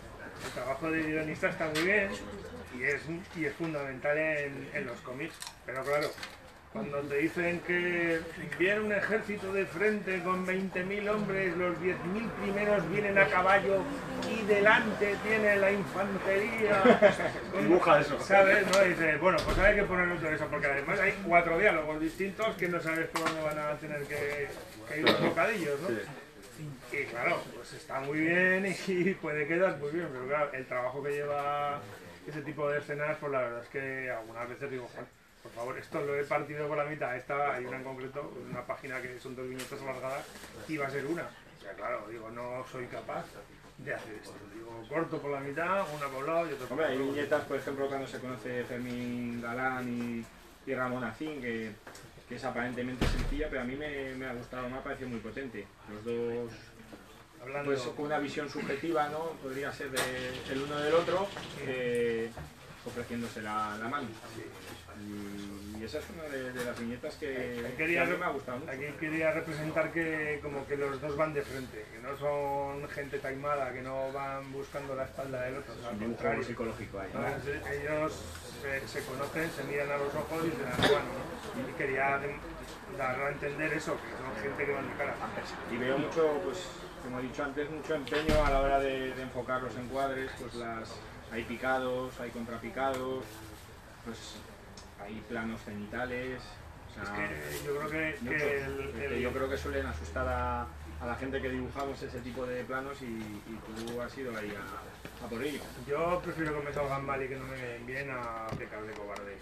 el trabajo de guionista está muy bien y es, y es fundamental en, en los cómics. Pero claro, cuando te dicen que viene un ejército de frente con 20.000 hombres, los 10.000 primeros vienen a caballo y delante tiene la infantería. Dibuja eso. ¿Sabes? ¿No? Dices, bueno, pues hay que ponerlo todo eso, porque además hay cuatro diálogos distintos que no sabes por dónde van a tener que, que ir los bocadillos, ¿no? Sí. Y claro, pues está muy bien y puede quedar muy bien, pero claro, el trabajo que lleva ese tipo de escenas, pues la verdad es que algunas veces digo, Juan, por favor, esto lo he partido por la mitad, esta hay una en concreto, una página que son dos viñetas alargadas y va a ser una. O sea, claro, digo, no soy capaz de hacer esto. Digo, corto por la mitad, una por un lado y otra por Hombre, hay otro. viñetas, por ejemplo, cuando se conoce Fermín Galán y, y Ramón Acín, que, que es aparentemente sencilla, pero a mí me, me ha gustado, me ha parecido muy potente. Los dos, Hablando, pues con una visión subjetiva, ¿no? Podría ser de- el uno del otro, eh, ofreciéndose la, la mano. Y, y esa es una de, de las viñetas que, Aquí que quería, a mí me ha gustado mucho. aquí quería representar que como que los dos van de frente, que no son gente taimada, que no van buscando la espalda del otro, al Un dibujo contrario. psicológico ahí. ellos se, se conocen, se miran a los ojos y se dan la mano. ¿no? Y quería dar a entender eso, que son gente que van de cara. Y veo mucho, pues, como he dicho antes, mucho empeño a la hora de, de enfocar los encuadres, pues las hay picados, hay contrapicados, pues hay planos cenitales. o sea, Es que yo creo que, mucho. que el, Es que el- yo creo que suelen asustar a, a la gente que dibujamos ese tipo de planos y, y tú has ido ahí a, a por ello. yo prefiero que me salgan mal y que no me queden bien a pecar de cobarde.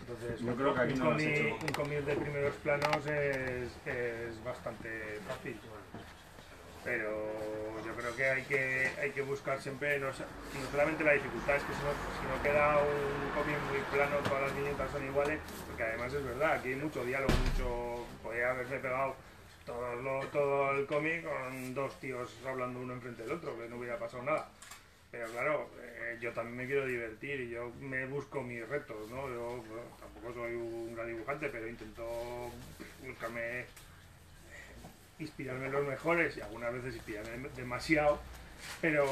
Entonces, Yo un creo que aquí un no de primeros planos es, es bastante fácil. Pero yo creo que hay que, hay que buscar siempre, no, solamente la dificultad, es que si no, queda un cómic muy plano, todas las viñetas son iguales, porque además es verdad, aquí hay mucho diálogo, mucho. Podría haberme pegado todo, todo el cómic con dos tíos hablando uno enfrente del otro, que no hubiera pasado nada. Pero claro, eh, yo también me quiero divertir y yo me busco mis retos, ¿no? Yo tampoco soy un gran dibujante, pero intento buscarme, inspirarme en los mejores y algunas veces inspirarme demasiado, pero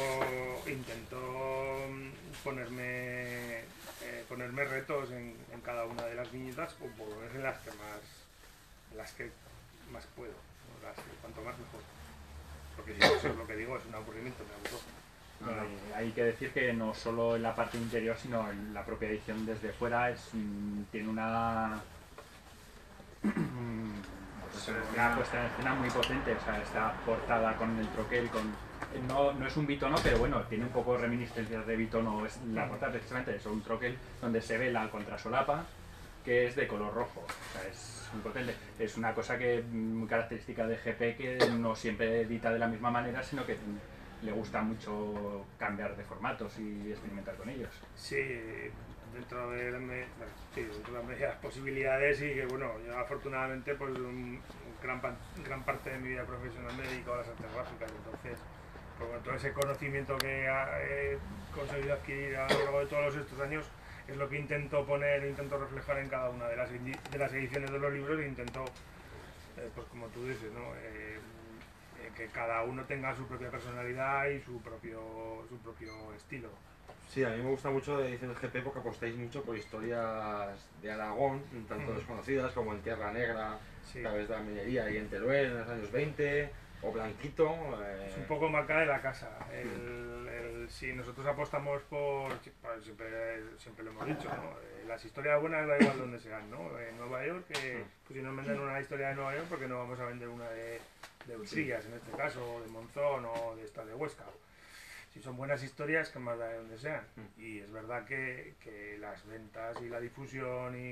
intento mm, ponerme, eh, ponerme retos en, cada una de las viñetas o por en las que más, las que más puedo, cuanto más mejor. Porque si eso es lo que digo, es un aburrimiento, me aburro. Hay que decir que no solo en la parte interior, sino en la propia edición desde fuera es, mm, tiene una, pues, una puesta en escena muy potente. O sea, está portada con el troquel, con, no, no es un bitono, pero bueno, tiene un poco reminiscencias de bitono. Es la portada precisamente es un troquel donde se ve la contrasolapa, que es de color rojo. O sea, es muy potente. Es una cosa que muy característica de GP que no siempre edita de la misma manera, sino que le gusta mucho cambiar de formatos y experimentar con ellos. Sí, dentro de, dentro de las posibilidades y que bueno, yo afortunadamente pues gran, gran parte de mi vida profesional me dedico a las artes gráficas, entonces pues, con todo ese conocimiento que he conseguido adquirir a lo largo de todos estos años es lo que intento poner, intento reflejar en cada una de las, de las ediciones de los libros e intento, eh, pues como tú dices, ¿no? Eh, eh, que cada uno tenga su propia personalidad y su propio, su propio estilo. Sí, a mí me gusta mucho de Ediciones GP porque apostáis mucho por historias de Aragón, tanto Mm. desconocidas como en Tierra Negra, Sí. a través de la minería y en Teruel en los años 20, o Blanquito. eh, Es un poco marca de la casa. El, el- si nosotros apostamos por, pues siempre, siempre lo hemos dicho, ¿no? Eh, las historias buenas da igual donde sean, ¿no? En Nueva York, que pues si nos venden una historia de Nueva York, porque no vamos a vender una de, de Usillas, en este caso, o de Monzón o de esta de Huesca. Si son buenas historias, que más da de donde sean. Y es verdad que, que las ventas y la difusión y,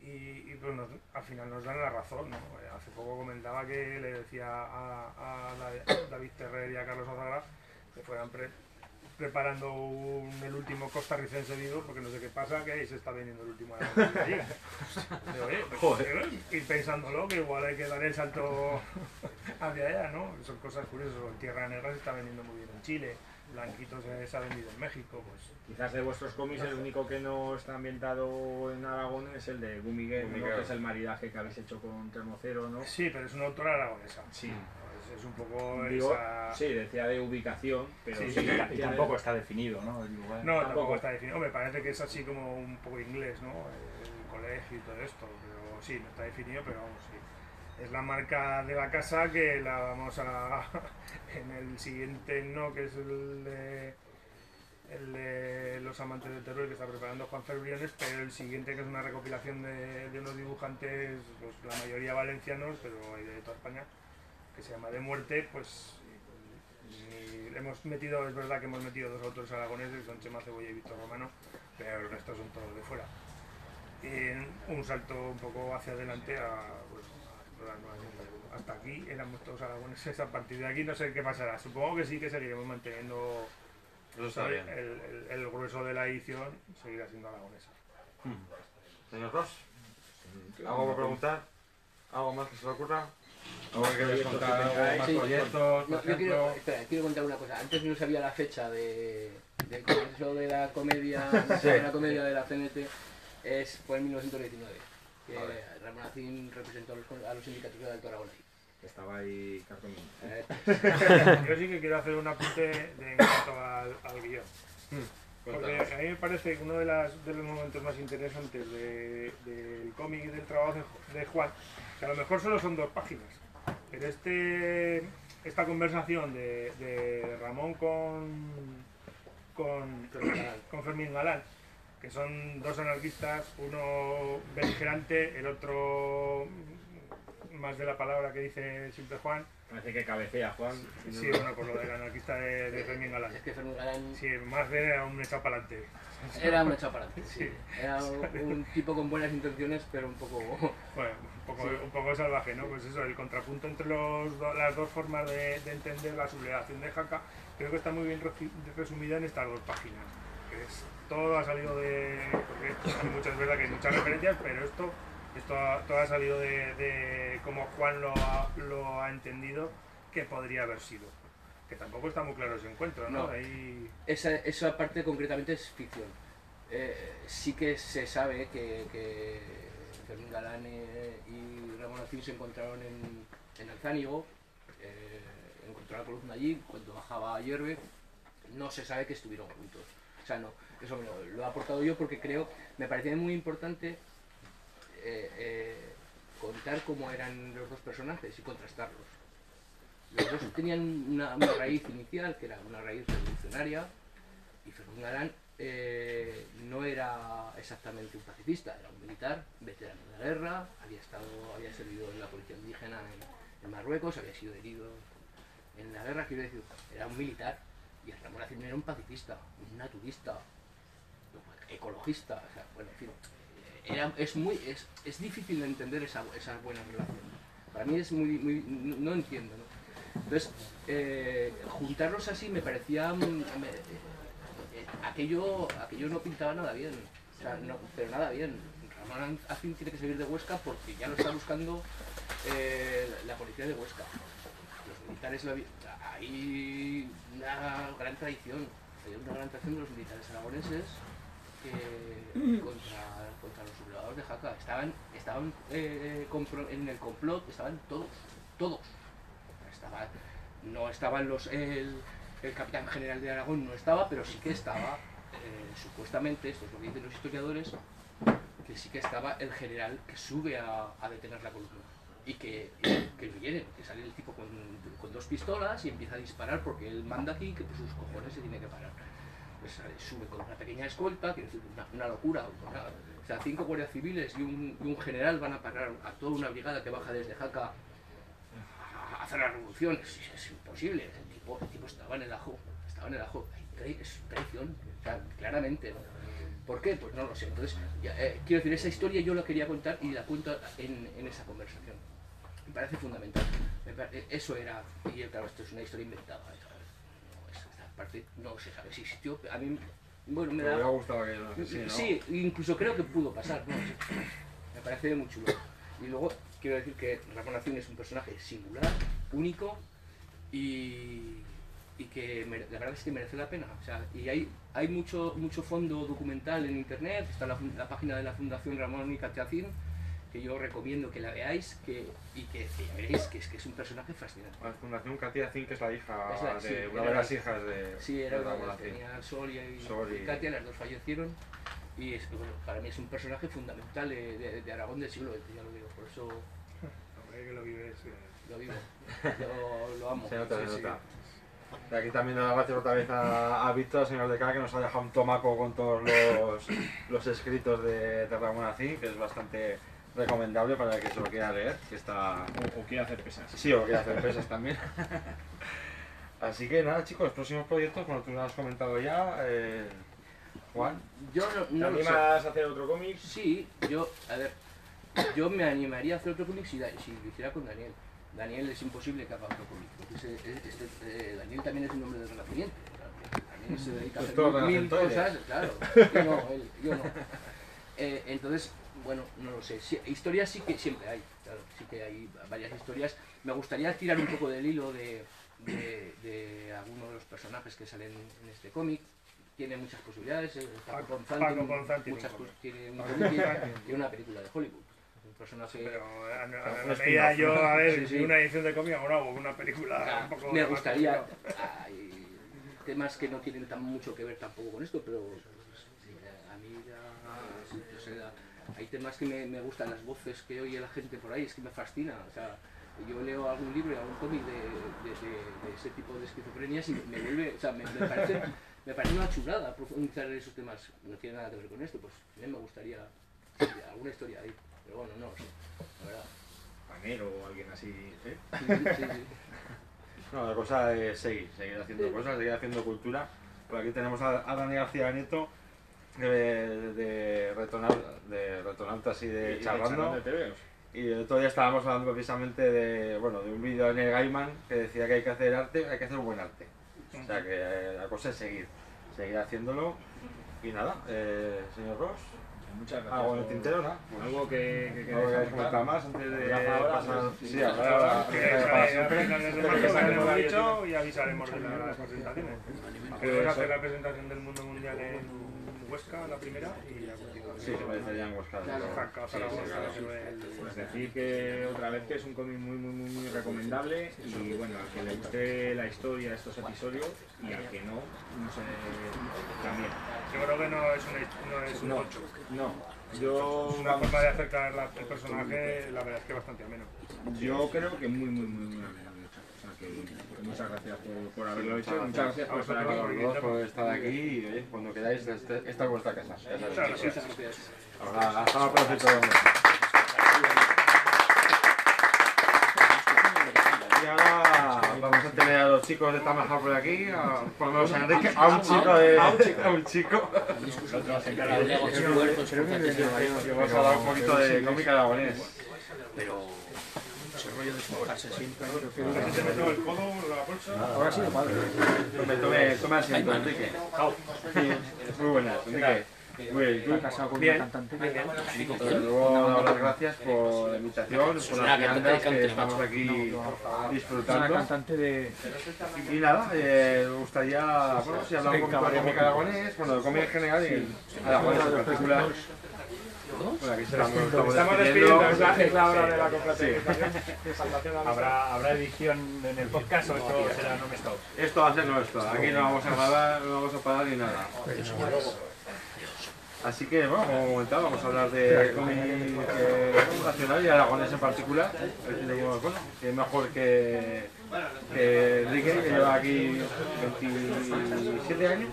y, y, pues nos- al final nos dan la razón. ¿no? Eh, Hace poco comentaba que le decía a, a Da- David Terrer y a Carlos Azagra que fueran pre- preparando un- el último costarricense vivo, porque no sé qué pasa, que ahí se está vendiendo el último de allí. Oye, pues, Joder. eh, ir pensándolo, que igual hay que dar el salto hacia allá, ¿no? Son cosas curiosas. En Tierra Negra se está vendiendo muy bien en Chile, Blanquito se, se ha vendido en México, pues Quizás de vuestros cómics el único que no está ambientado en Aragón es el de Gumiguel, ¿no? Que es el maridaje que habéis hecho con Termocero, ¿no? Sí, pero es una autora aragonesa. Sí. Pues es un poco Digo, esa... sí, decía de ubicación, pero Sí, sí, sí, que Y tampoco está definido, ¿no? El lugar. No, tampoco, tampoco. está definido. Me parece que es así como un poco inglés, ¿no? El colegio y todo esto. Pero sí, no está definido, pero vamos, sí. Es la marca de la casa que la vamos a. En el siguiente, ¿no? Que es el de. El de Los Amantes del Terror que está preparando Juan Ferbriones, pero el siguiente que es una recopilación de, de unos dibujantes, pues la mayoría valencianos, pero hay de toda España, que se llama De Muerte, pues hemos metido, es verdad que hemos metido dos autores aragoneses, son Chema Cebolla y Víctor Romano, pero el resto son todos de fuera. Y un salto un poco hacia adelante a, explorar nuevas islas. Hasta aquí éramos todos aragoneses, a partir de aquí no sé qué pasará. Supongo que sí que seguiremos manteniendo Eso está el, bien. el- el grueso de la edición, seguirá siendo aragonesa. Señor Ross, ¿algo por preguntar? ¿Algo más que se le ocurra? ¿Algo que queréis contar? ¿Algo más Sí. proyectos, No, yo quiero, espera, quiero contar una cosa. Antes no sabía la fecha de, del Congreso de la Comedia, Sí. de la comedia de la CNT, es, fue en 1919. Que Representó a los, a los sindicatos de Alto Aragón. Estaba ahí Cartomín. Eh, Yo sí que quiero hacer un apunte de, en cuanto al, al guion. Porque Cuéntanos. a mí me parece que uno de, las, de los momentos más interesantes de- del cómic y del trabajo de, de Juan, que a lo mejor solo son dos páginas, pero este, esta conversación de, de Ramón con, con, con Fermín Galán, que son dos anarquistas, uno beligerante, el otro más de la palabra que dice siempre Juan, Parece que cabecea Juan. Sí, bueno, por lo del anarquista de, de Fermín Galán. es que Fermín Galán Sí, más bien era un echado para adelante. era un echado para adelante, sí. Sí. Era un tipo con buenas intenciones, pero un poco... Bueno, un poco, un poco salvaje, ¿no? Pues eso, el contrapunto entre los, do- las dos formas de, de entender la sublevación de Jaca, creo que está muy bien resumida en estas dos páginas. Es, todo ha salido de. Porque hay muchas, es verdad que hay muchas referencias, pero esto, esto ha- todo ha salido de, de cómo Juan lo ha, lo ha entendido que podría haber sido. Que tampoco está muy claro ese encuentro, ¿no? No. Ahí- Esa, esa parte concretamente es ficción. Eh, sí que se sabe que, que Fermín Galán eh, y Ramón Acín se encontraron en, en Alzánigo, eh, encontró la columna allí, cuando bajaba a Hierve, no se sabe que estuvieron juntos. O sea, no, eso lo, lo he aportado yo porque creo, me parecía muy importante eh, eh, contar cómo eran los dos personajes y contrastarlos. Los dos tenían una, raíz inicial, que era una raíz revolucionaria, y Fermín Galán eh, no era exactamente un pacifista, era un militar, veterano de la guerra, había estado, había servido en la policía indígena en, en Marruecos, había sido herido en la guerra, quiero decir, era un militar y el Ramón Acín era un pacifista, un naturista, ecologista, o sea, bueno, en fin, era, es, muy, es, es difícil de entender esa, esa buena relación. Para mí es muy, no, entiendo. Entonces, eh, juntarlos así me parecía, mm, eh, aquello, aquello no pintaba nada bien, o sea, no- pero nada bien. Ramón Acín tiene que salir de Huesca porque ya lo está buscando eh, la policía de Huesca. Los militares, lo hay una gran tradición, hay una gran tradición de los militares aragoneses que contra, contra los sublevados de Jaca. Estaban, estaban eh, compro- en el complot, estaban todos, todos. No estaban los, el, el capitán general de Aragón, no estaba, pero sí que estaba, eh, supuestamente, esto es lo que dicen los historiadores, que sí que estaba el general que sube a, a detener la columna. Y que, que lo vienen, que sale el tipo con, con dos pistolas y empieza a disparar porque él manda aquí que por sus cojones se tiene que parar. Pues sale, sube con una pequeña escolta, quiero decir, una, una locura. una- o sea, cinco guardias civiles y un, y un general van a parar a toda una brigada que baja desde Jaca a hacer la revolución. Es, es imposible. El tipo, el tipo estaba en el ajo. Estaba en el ajo. Es traición, claramente. ¿Por qué? Pues no lo sé. Entonces, eh, quiero decir, esa historia yo la quería contar y la cuento en, en esa conversación. Me parece fundamental. Me pare- eso era, y claro, esto es una historia inventada. No, es- esta parte no se sabe si existió. A mí, bueno, me Me da... hubiera gustado que no- sí, ¿no? Sí, incluso creo que pudo pasar. ¿no? Me parece muy chulo. Y luego quiero decir que Ramón Acín es un personaje singular, único y, y que la verdad es que merece la pena. O sea, y hay, hay mucho, mucho fondo documental en internet, está la, la página de la Fundación Ramón y Katia Acín, que yo recomiendo que la veáis que, y que, que ya veréis que es, que es un personaje fascinante. La Fundación Katia Zin, que es la hija Es la- de sí, una era de las la- hijas de, Sí, de era una de- tenía Sol y, Sol y- Katia, las dos fallecieron. Y es, que, bueno, para mí es un personaje fundamental de, de- de Aragón del siglo XX, ya lo digo, por eso Hombre, que lo vives. eh. lo vivo, lo, lo amo. Se nota, Sí, se sí. nota. De aquí también dar las gracias otra vez a, a Víctor, señor de K, que nos ha dejado un tomaco con todos los, los escritos de, de Ramón Acín, que es bastante recomendable para el que se lo quiera leer, que está... O, o quiere hacer pesas. Sí, o quiere hacer pesas también. Así que nada, chicos, próximos proyectos, bueno, tú lo has comentado ya, eh, Juan. Yo no, ¿Te no lo sé. animas a hacer otro cómic? Sí, yo, a ver, yo me animaría a hacer otro cómic si, si lo hiciera con Daniel. Daniel es imposible que haga otro cómic. este- eh, Daniel también es un hombre del renacimiento. Daniel se dedica a hacer mil, cosas, claro. Yo no, él, yo no. Eh, entonces, bueno, no lo sé. Sí, historias sí que siempre hay, claro, sí que hay varias historias. Me gustaría tirar un poco del hilo de, de, de algunos de los personajes que salen en este cómic. Tiene muchas posibilidades. Paco tiene Ponzán tiene muchas un tiene un cómic y una película de Hollywood. Personaje. Pero a, a- a medida yo, a ver, Sí, sí. una edición de cómic hago una, una película O un poco me gustaría. Hay temas que no tienen tan mucho que ver tampoco con esto, pero a mí ya. O sea, hay temas que me, me gustan, las voces que oye la gente por ahí, es que me fascina. O sea, yo leo algún libro y algún cómic de, de, de- de ese tipo de esquizofrenias y me vuelve. O sea, me, me parece, me parece una chulada profundizar en esos temas. No tiene nada que ver con esto, pues a mí me gustaría alguna historia ahí. Pero bueno, no lo sé, la verdad. Panero o alguien así. ¿eh? Sí, sí, sí. No, la cosa es seguir, seguir haciendo cosas, seguir haciendo cultura. Por aquí tenemos a, a Dani García Nieto, de, de, de retonautas y de Y- charlando. Y el otro día estábamos hablando precisamente de, bueno, de un vídeo de Neil Gaiman que decía que hay que hacer arte, hay que hacer buen arte. O sea que eh, la cosa es seguir, seguir haciéndolo. Y nada, eh, señor Ross, Muchas gracias. algo en el tintero, ¿no? Pues, Algo que, que ¿Algo que comentar más antes de ahora, pasar? pues, Sí, sí, ahora, ahora, Que para siempre. que por dicho, y avisaremos de las presentaciones. Que a eso- hacer la presentación del mundo mundial en Huesca, la primera, y ya continuamos. Sí, se parecería en Huesca. Pues decir que otra vez que es un cómic muy, muy, muy, muy recomendable y bueno, al que le guste la historia de estos episodios y al que no, no sé, también. Yo creo que no es un, no es un No. ocho. No, yo, una forma de acercar la- el personaje, la verdad es que bastante ameno. yo creo que muy, muy, muy, muy bien hecho. O sea que muchas gracias por, por haberlo hecho, muchas gracias por estar aquí. los dos por estar aquí y oye, cuando queráis, este- esta es vuestra casa. Muchas gracias. Ahora, hasta la próxima. Y ahora vamos a tener a los chicos de Tamaha por aquí, a, por lo menos a Enrique, a un chico de. A un chico. a un chico. Que a hablar un poquito de cómic aragonés. Pero rollo de siempre, el codo la bolsa. Ahora sí, padre. Tome, asiento, Enrique. Muy buenas, Enrique. Muy bien, casado con una cantante. Luego, las gracias por la invitación, por las viandas que estamos aquí Es una disfrutando. cantante de. Y nada, eh, me gustaría, bueno, si cómic aragonés, bueno, de en general y aragonés en particular. Bueno, aquí estamos, estamos Estamos despidiendo. es la, es la hora de la Sí. confraternización. La ¿Habrá, ¿Habrá edición en el podcast o esto será no me stop? Esto va a ser nuestro, aquí no vamos a grabar, no vamos a parar ni nada. Así que, bueno, como comentaba, vamos a hablar de cómic eh, nacional y aragonés en particular. Bueno, que mejor que, que Enrique, que lleva aquí 27 años.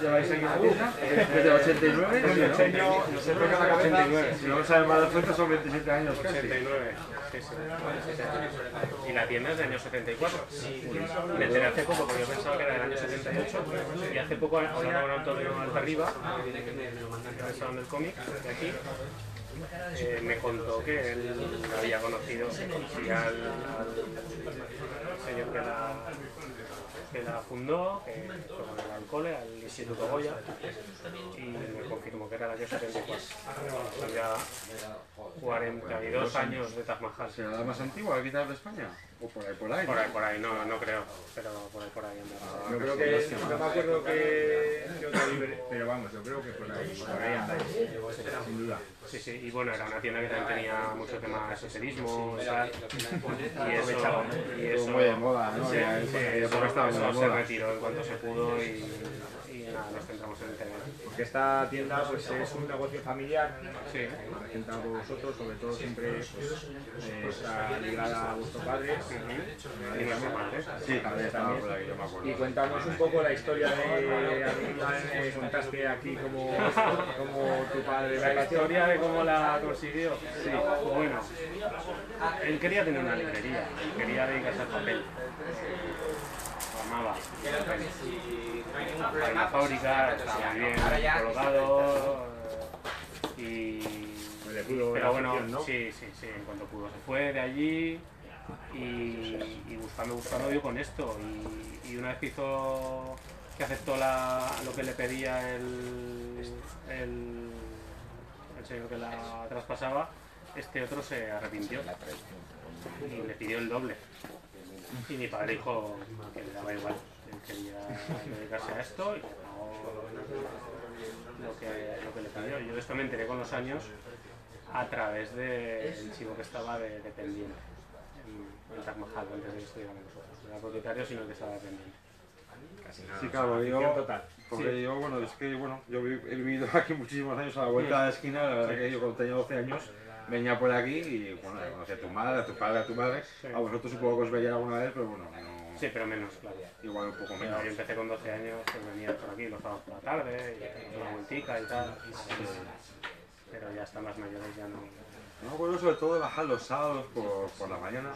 Lleváis aquí en la tienda, desde el 89. Nos ¿sí, no? enseño, nos enseño la cabeza. 89. Si no me saben más de cuenta, son 27 años casi. 89, sí, sí. Y la tienda es del año 74. Me enteré hace poco porque yo pensaba que era del año 78 y hace poco hablando con Antonio Altarriba, que es el del cómic de aquí, eh, me contó que él había conocido al, al señor que la, que la fundó, que fue al cole, al Instituto Goya, y me confirmó que era el año 74. Son ya 42 años de Taj Mahal. ¿Será la más antigua quizás de España? ¿O por ahí, por ahí? Por ahí, por ahí, no, no creo, pero por ahí, por ahí anda. Yo creo que, no me acuerdo que, que otro libre, pero vamos, yo creo que por ahí, por ahí andáis, sin duda. Sí, sí, y bueno, era una tienda que también tenía mucho tema de esoterismo y tal. Y eso, y eso, muy de moda, ¿no? Sí, sí, eso, eso se retiró en cuanto se pudo y, y nada, nos centramos en el tema. Porque esta tienda pues es un negocio familiar, Sí. por vosotros, sobre todo siempre pues, eh, está ligada a vuestro padre. Y nuestra madre. Sí, también estaba por aquí, yo me acuerdo. Y cuéntanos un poco la historia de a mí me contaste aquí como, como tu padre La historia cómo la consiguió. Sí, bueno. Él quería tener una librería, quería dedicarse al papel. Lo amaba. Para una fábrica, estaba muy bien colocado. Y. Le pudo Pero bueno, sí, sí, sí, en cuanto pudo. Se fue de allí y, y buscando, buscando dio con esto. Y, y una vez que hizo, que aceptó la, lo que le pedía el, el, que la traspasaba, este otro se arrepintió y le pidió el doble. Y mi padre dijo que le daba igual, él quería dedicarse a esto y pagó lo que, lo que le pidió. Yo de esto me enteré con los años a través del chico que estaba de, en, en antes de que estuviéramos nosotros. No era propietario, sino que estaba dependiente. Sí, claro, yo, total. porque Sí. yo, bueno, es que, bueno, yo he vivido aquí muchísimos años a la vuelta de la esquina, la verdad que yo cuando tenía 12 años venía por aquí y, bueno, conocí a tu madre, a tu padre, a tu madre, a vosotros supongo que os veía alguna vez, pero bueno, no, Sí, pero menos, claro. igual un poco menos. yo empecé con 12 años, pues venía por aquí los sábados por la tarde, y una vueltica y tal. Pero ya hasta más mayores ya no. No me acuerdo sobre todo de bajar los sábados por, por la mañana.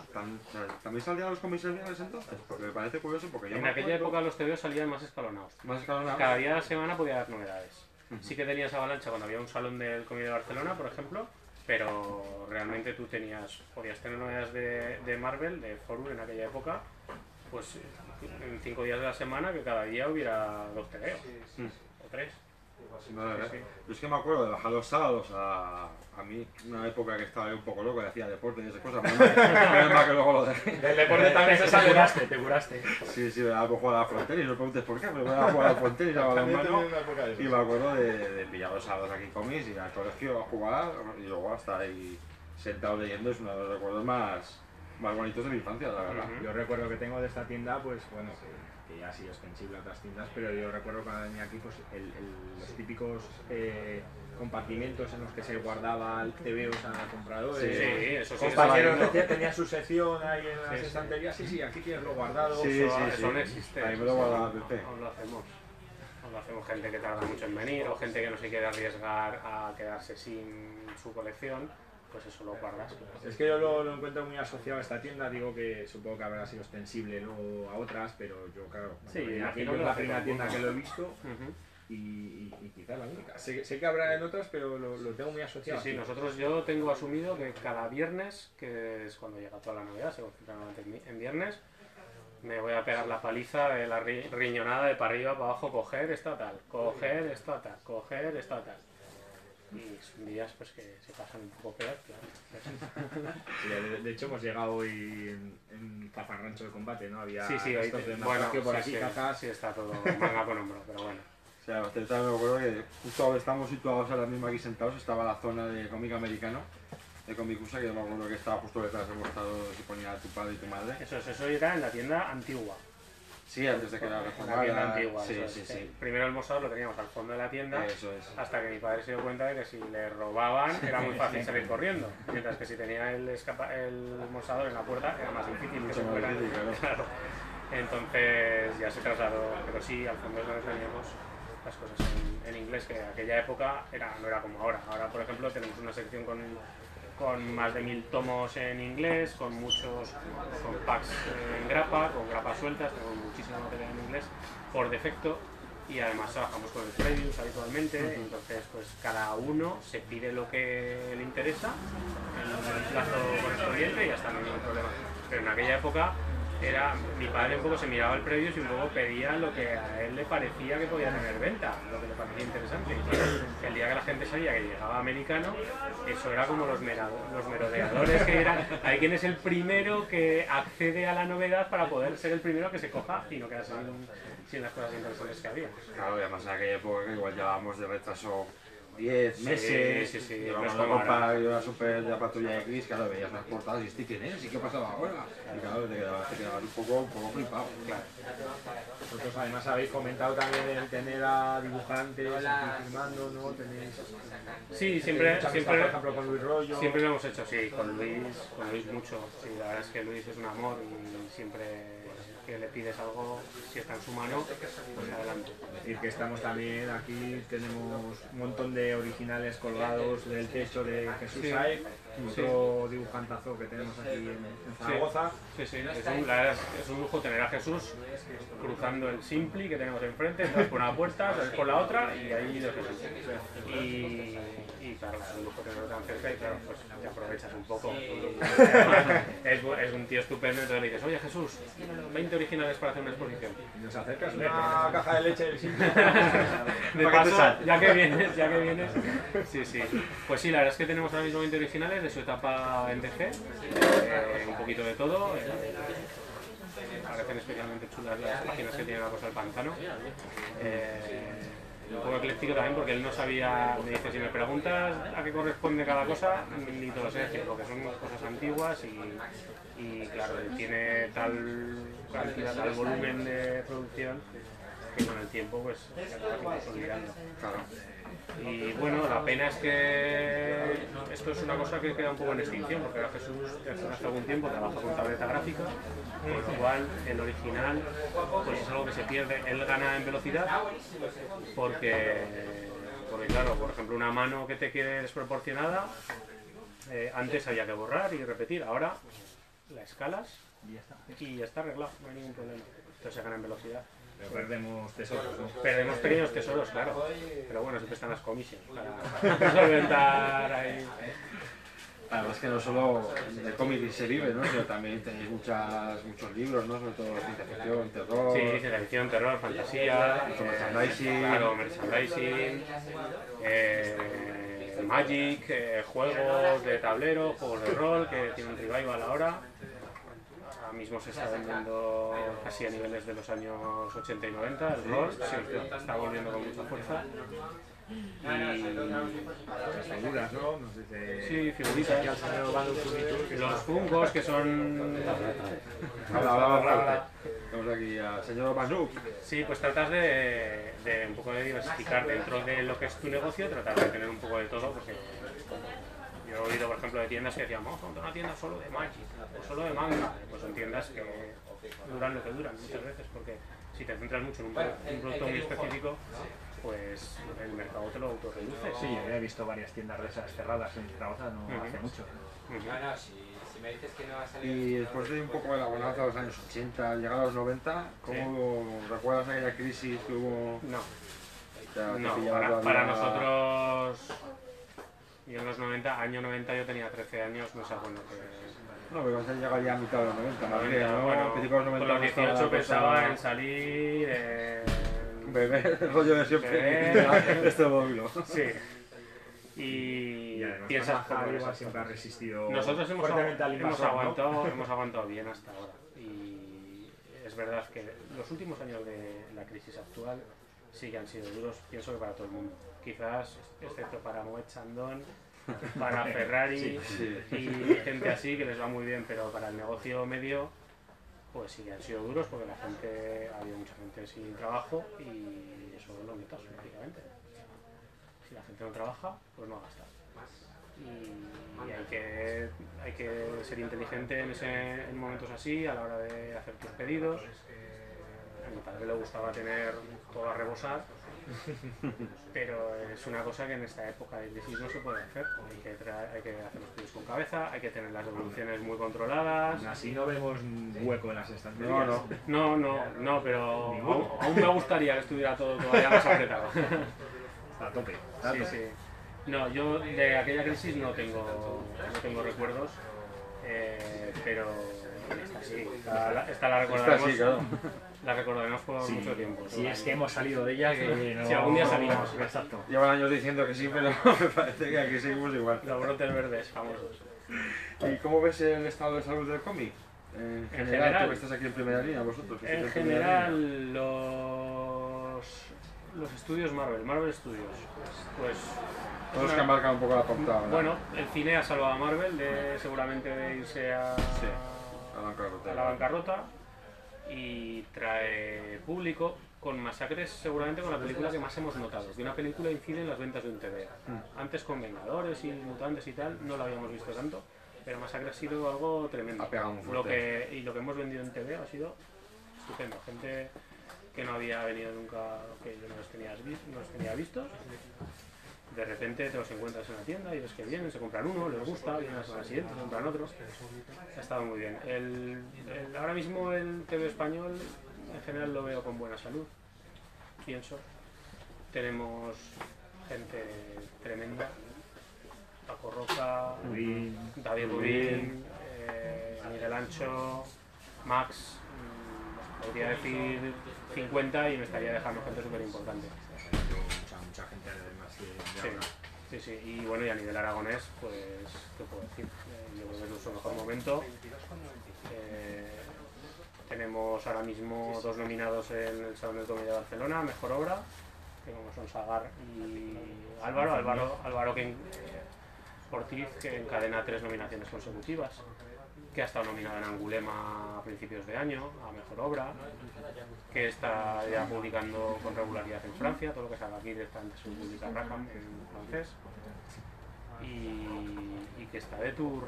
¿También salían los comisarios entonces? Porque me parece curioso porque yo En me aquella acuerdo- época los TVOs salían más escalonados. Más escalonados. Cada día de la semana podía haber novedades. Sí que tenías avalancha cuando había un salón del Cómic de Barcelona, por ejemplo, pero realmente tú tenías, podías tener novedades de, de Marvel, de Forum en aquella época, pues en cinco días de la semana que cada día hubiera dos TVOs, o tres. Sí, sí. Yo es que me acuerdo de bajar los sábados a, a mí, una época que estaba yo un poco loco y hacía deporte y esas cosas. Mal- menos mal que luego lo dejé. El deporte también se Te sale. curaste, te curaste. Sí, sí, a jugar a la frontenis, no me preguntes por qué, pero me a jugar a la frontenis, a balonmano. Y me acuerdo de, de pillar los sábados aquí en Comis y al colegio a jugar y luego hasta ahí sentado leyendo es uno de los recuerdos más, más bonitos de mi infancia, la verdad. Ujú. Yo recuerdo que tengo de esta tienda, pues bueno, que ya ha sido extensible a otras tiendas, pero yo recuerdo cuando venía aquí, pues el, el- los típicos eh, compartimentos en los que se guardaba el TVOs a compradores. Sí, eso sí. Compañeros eso- decía, tenía su sección ahí en las Sí, sí. estanterías, sí, sí, aquí tienes lo guardado. Sí, eso, sí, eso sí. no existe. Ahí me lo guardaba Pepe. Aún lo hacemos. Aún lo hacemos gente que tarda mucho en venir o gente que no se quiere arriesgar a quedarse sin su colección. Pues eso lo guardas. Es que yo lo, lo encuentro muy asociado a esta tienda, digo que supongo que habrá sido extensible luego a otras, pero yo claro, Sí, es que la lo hace primera tienda que lo he visto y, y, y quizás la única. Sé, sé que habrá en otras, pero lo, lo tengo muy Sí, asociado. sí, aquí. nosotros yo tengo asumido que cada viernes, que es cuando llega toda la Navidad, se normalmente en viernes, me voy a pegar la paliza de la ri- riñonada de para arriba, para abajo, coger esta tal, coger esta tal, coger esta tal. Y son días pues que se pasan un poco peor, claro. Sí, de, de hecho hemos llegado hoy en, en de combate, ¿no? Había Sí, sí, te- de bueno, naufragio por sí, aquí, sí, sí, está todo manga con hombro, pero bueno. O sea, me acuerdo que justo donde estamos situados ahora mismo aquí sentados estaba la zona de cómic americano, de Comic USA, que yo me acuerdo que estaba justo detrás del costado que ponía tu padre y tu madre. Eso, es- eso era en la tienda antigua. Sí, antes de que la En la reformara. tienda antigua. Sí, eso es. sí, sí. Primero el mostrador lo teníamos al fondo de la tienda. Eso es. Hasta que mi padre se dio cuenta de que si le robaban era muy fácil salir corriendo. Mientras que si tenía el, escapa el mostrador en la puerta era más difícil que Mucho más fuera. difícil, claro. Entonces ya se trasladó, pero sí, al fondo es donde teníamos las cosas en, en inglés, que en aquella época era, no era como ahora. Ahora, por ejemplo, tenemos una sección con, con más de mil tomos en inglés, con muchos con packs en grapa, con grapas sueltas, tenemos muchísima materia en inglés por defecto y además trabajamos con el previews habitualmente, entonces pues cada uno se pide lo que le interesa en el plazo correspondiente y ya está, no hay ningún problema. Pero en aquella época era, mi padre un poco se miraba el previews y un poco pedía lo que a él le parecía que podía tener venta, lo que le parecía interesante. El día que la gente sabía que llegaba americano, eso era como los, mera- los merodeadores que eran, hay quien es el primero que accede a la novedad para poder ser el primero que se coja y no quedarse sin, sin las cosas interesantes que había. Claro, y además en aquella época que igual llevábamos de retraso 10 Sí, meses, sí, sí, llevábamos no la y la super de la patrulla X, claro, veías las portadas y este quién es, y qué pasaba ahora. Y claro, te quedabas, te quedabas un poco, un poco flipado. Claro. Vosotros además habéis comentado también el tener a dibujantes aquí firmando, ¿no? Tenéis... Sí, siempre, siempre, por ejemplo, con Luis Rollo. siempre lo hemos hecho, sí, con Luis, con Luis mucho. Sí, la verdad es que Luis es un amor y siempre que le pides algo, si está en su mano, pues adelante. Es decir, que estamos también aquí, tenemos un montón de originales colgados del techo de Jesús Sí. Saez, Sí. otro dibujantazo que tenemos aquí en, en Zaragoza. Sí, sí, es un, la es lujo tener a Jesús cruzando el Simpli que tenemos enfrente, entras por una puerta, sales por la otra y ahí lo Jesús. Y claro, es un lujo tenerlo tan cerca y claro, pues te aprovechas un poco. Es, un tío estupendo, entonces le dices, oye Jesús, 20 originales para hacer una exposición. Y nos acercas una caja de leche del sitio. De paso, ya que vienes, ya que vienes. Sí, sí. Pues sí, la verdad es que tenemos ahora mismo 20 originales de su etapa en DC, eh, un poquito de todo. eh, parecen especialmente chulas las páginas que tiene la cosa del pantano. Eh, un poco ecléctico también porque él no sabía, me dice, si me preguntas a qué corresponde cada cosa, ni te lo sé decir, porque son cosas antiguas y, y claro, él tiene tal cantidad, tal volumen de producción que con el tiempo pues se consolidando. Y bueno, la pena es que esto es una cosa que queda un poco en extinción, porque ahora Jesús hace algún tiempo trabaja con tableta gráfica, con lo cual el original pues es algo que se pierde. Él gana en velocidad porque, porque claro, por ejemplo, una mano que te quede desproporcionada, eh, antes había que borrar y repetir, ahora la escalas y ya está arreglado, no hay ningún problema. Entonces se gana en velocidad. Pero perdemos tesoros, ¿no? Perdemos pequeños tesoros, claro. Pero bueno, siempre están las comisiones para solventar ahí. Además que no solo de cómic se vive, ¿no? Sino también tenéis muchas, muchos libros, ¿no? Sobre todo ciencia ficción, terror. Sí, ciencia ficción, terror, fantasía, Mucho merchandising. claro, merchandising, eh, Magic, eh, juegos de tablero, juegos de rol que tienen revival ahora. Ahora mismo se está vendiendo casi a niveles de los años 80 y 90, el rol sí, está volviendo con mucha fuerza. Las figuras, ¿no? Sí, figuritas. Los fungos que son... Habla, habla, habla. Tenemos aquí al señor Manuk. Sí, pues tratas de, de un poco de diversificar dentro de lo que es tu negocio, tratar de tener un poco de todo, porque he oído, por ejemplo, de tiendas que decían, vamos a montar una tienda solo de Magic o solo de manga. Pues son tiendas que duran lo que duran muchas veces, porque si te centras mucho en un, un producto muy específico, pues el mercado te lo autorreduce. Sí, yo he visto varias tiendas de esas cerradas en Zaragoza no hace mucho. Y después de un poco de la bonanza de los años 80, llegar a los 90, ¿cómo recuerdas aquella crisis que hubo? No. O sea, te No, para nosotros, yo en los 90, año 90 yo tenía 13 años, no sé cuándo que... No, pero entonces llegaría a mitad de los 90, más bien, 90, ¿no? bueno, a principios de los 90 con los no estaba 18 la pensaba cosa- en salir, en... Beber, el rollo de siempre. Beber. este móvil. Sí. Y, Y piensas eso. siempre ha resistido Nosotros hemos, al hemos invasor, ¿no? aguantado, hemos aguantado bien hasta ahora. Y es verdad que los últimos años de la crisis actual sí que han sido duros, pienso que para todo el mundo. Quizás, excepto para Moet Chandon, para Ferrari Sí, sí. y gente así que les va muy bien, pero para el negocio medio, pues sí que han sido duros porque la gente, ha habido mucha gente sin trabajo y eso lo notas, lógicamente. Si la gente no trabaja, pues no gasta. Y, y hay, que, hay que ser inteligente en, ese, en momentos así, a la hora de hacer tus pedidos. A mi padre le gustaba tener todo a rebosar, pero es una cosa que en esta época de crisis no se puede hacer. Hay que, tra- hay que hacer los pedidos con cabeza, hay que tener las devoluciones muy controladas. Así no vemos hueco en las estanterías. No, no, no, no, no, pero aún, aún me gustaría que estuviera todo todavía más apretado. A tope. Sí, sí. No, yo de aquella crisis no tengo, no tengo recuerdos, eh, pero esta sí, esta, la- esta la recordaremos, Esta sí, claro. La recordaremos por Sí, mucho tiempo. Si es que hemos salido de ella, que no... Si algún día salimos. Exacto. Llevan años diciendo que sí, pero me parece que aquí seguimos igual. Los brotes verdes famosos. ¿Y cómo ves el estado de salud del cómic? En general, general. tú que estás aquí en primera línea, vosotros. En general, los, los estudios Marvel, Marvel Studios, pues... es Todos los una- que han marcado un poco la pauta. ¿verdad? Bueno, el cine ha salvado a Marvel de seguramente de irse a, Sí, a la bancarrota. a la bancarrota y trae público con Masacres seguramente con la película que más hemos notado. Que una película incide en las ventas de un TV. Mm. Antes con Vengadores y Mutantes y tal no lo habíamos visto tanto, pero Masacre ha sido algo tremendo. Ha pegado muy lo que, y lo que hemos vendido en TV ha sido estupendo. Gente que no había venido nunca, que yo no los tenía, no los tenía vistos. De repente te los encuentras en la tienda y ves que vienen, se compran uno, les gusta, vienen a la semana siguiente, se compran otro. Ha estado muy bien. El, el- ahora mismo el TV español en general lo veo con buena salud, pienso. Tenemos gente tremenda. Paco Roca, Rubín. David Rubín, eh, Miguel Ancho, Max, mm, podría decir 50 y me estaría dejando gente súper importante. Mucha, mucha gente además que de Sí, sí, sí. Y bueno, y a nivel aragonés, pues, ¿qué puedo decir? Eh, yo creo que es nuestro mejor momento. Eh, tenemos ahora mismo dos nominados en el Salón del Cómic de Barcelona, Mejor Obra, que como son Sagar y Álvaro, Álvaro, Álvaro que eh, Ortiz, que encadena tres nominaciones consecutivas, que ha estado nominado en Angulema a principios de año, a Mejor Obra, que está ya publicando con regularidad en Francia, todo lo que salga aquí directamente se publica Rackham en francés. Y, y que está de tour,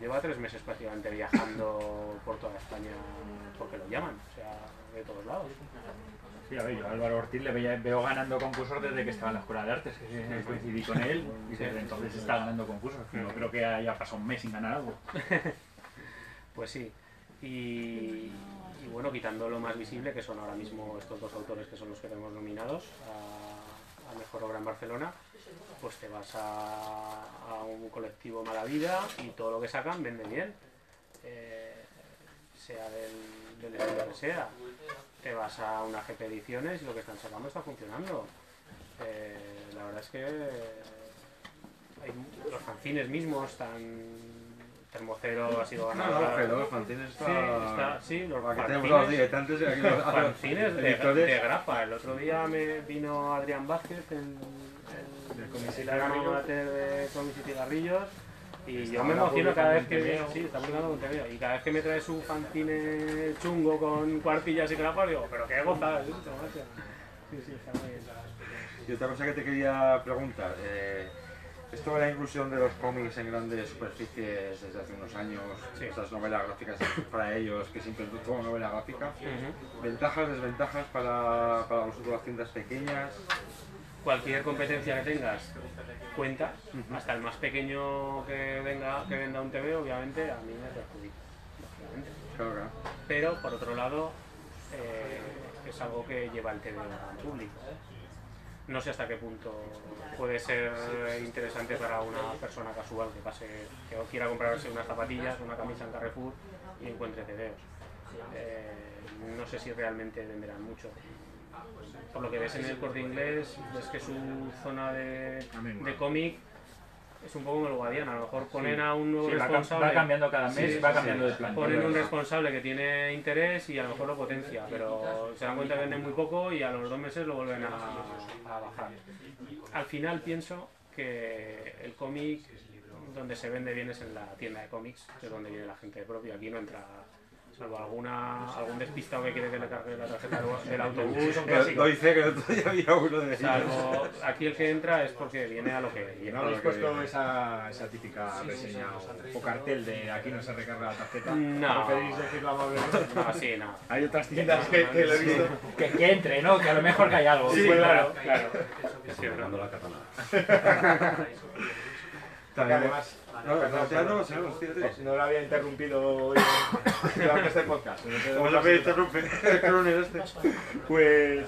lleva tres meses prácticamente viajando por toda España porque lo llaman, o sea, de todos lados. Sí, a ver, yo a Álvaro Ortiz le veía- veo ganando concursos desde que estaba en la Escuela de Artes, que coincidí con él, y desde entonces está ganando concursos. No creo que haya pasado un mes sin ganar algo. Pues sí. Y, bueno, quitando lo más visible, que son ahora mismo estos dos autores que son los que tenemos nominados a, Mejor Obra en Barcelona, pues te vas a, un colectivo Mala Vida y todo lo que sacan vende bien. Eh, sea del, del que sea. Te vas a una GP Ediciones y lo que están sacando está funcionando. Eh, la verdad es que los fanzines mismos están... Termocero ha sido No, ganador. no, pero los fanzines está- Sí, está, sí, los Aquí tenemos fanzines- los diletantes y aquí los- fanzines de, de grapa. El otro día me vino Adrián Vázquez, el, el, el de y cigarrillos, y Está yo me emociono cada vez que TVO. sí, está publicando con TVO, y cada vez que me trae su fanzine chungo con cuartillas y grapas, digo, pero qué gozada es esto, macho. Sí, sí, está muy bien. Y otra cosa que te quería preguntar, eh, Esto de la inclusión de los cómics en grandes superficies desde hace unos años, estas novelas gráficas para ellos, que siempre todo novela gráfica, ventajas, desventajas para, para vosotros las tiendas pequeñas. Cualquier competencia que tengas cuenta, hasta el más pequeño que venga que venda un TV, obviamente a mí me perjudica. Claro, claro. Pero por otro lado, eh, es algo que lleva el TV al público. No sé hasta qué punto puede ser interesante para una persona casual que pase, que quiera comprarse unas zapatillas, una camisa en Carrefour y encuentre TVOs. Eh, no sé si realmente venderán mucho. Por lo que ves en el corte inglés, ves que su zona de, de cómic es un poco como el Guadiana, a lo mejor ponen a un nuevo Sí, responsable. va cambiando cada mes, va cambiando de plan. Ponen un responsable que tiene interés y a lo mejor lo potencia, pero se dan cuenta que venden muy poco y a los dos meses lo vuelven a, a bajar. Al final pienso que el cómic donde se vende bien es en la tienda de cómics, que es donde viene la gente de propio. Aquí no entra, salvo alguna, algún despistado que quiere que le cargue la tarjeta del- autobús. un clásico. Lo hice que el otro día había uno de Salvo aquí el que entra es porque viene a lo que viene. ¿No habéis puesto esa, esa típica reseña o, o cartel de aquí no se recarga la tarjeta? No. ¿Preferís decirlo amablemente? No, sí, no. Hay otras tiendas que, que lo he visto. Que, que entre, ¿no? Que a lo mejor que hay algo. Sí, claro, claro. Fernando la catalana. Además, No, perdón, no, no, no lo había interrumpido hoy durante este podcast. no ¿Cómo dónde se me ha sido. interrumpe el croner este? Pues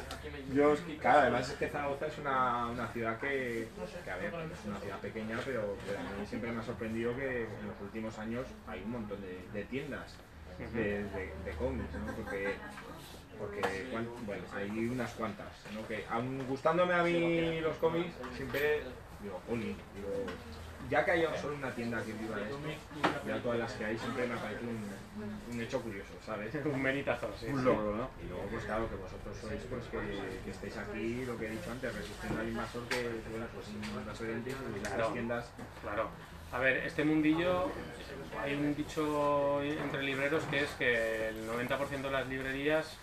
yo, claro, además es que Zaragoza es una, una ciudad que, que, a ver, es una ciudad pequeña, pero, pero a mí siempre me ha sorprendido que en los últimos años hay un montón de, de tiendas de, de, de cómics, ¿no? Porque, porque bueno, hay unas cuantas, ¿no? Que aun gustándome a mí los cómics, siempre digo, Oli, digo, ya que haya solo una tienda que viva de esto, ya todas las que hay siempre me parece un, un hecho curioso, ¿sabes? Un meritazo, sí. Un logro, ¿no? Y luego, pues claro, que vosotros sois, pues que, que estéis aquí, lo que he dicho antes, resistiendo al invasor, que, bueno, pues referentes y las Claro. tiendas. Claro. A ver, este mundillo, hay un dicho entre libreros que es que el 90% de las librerías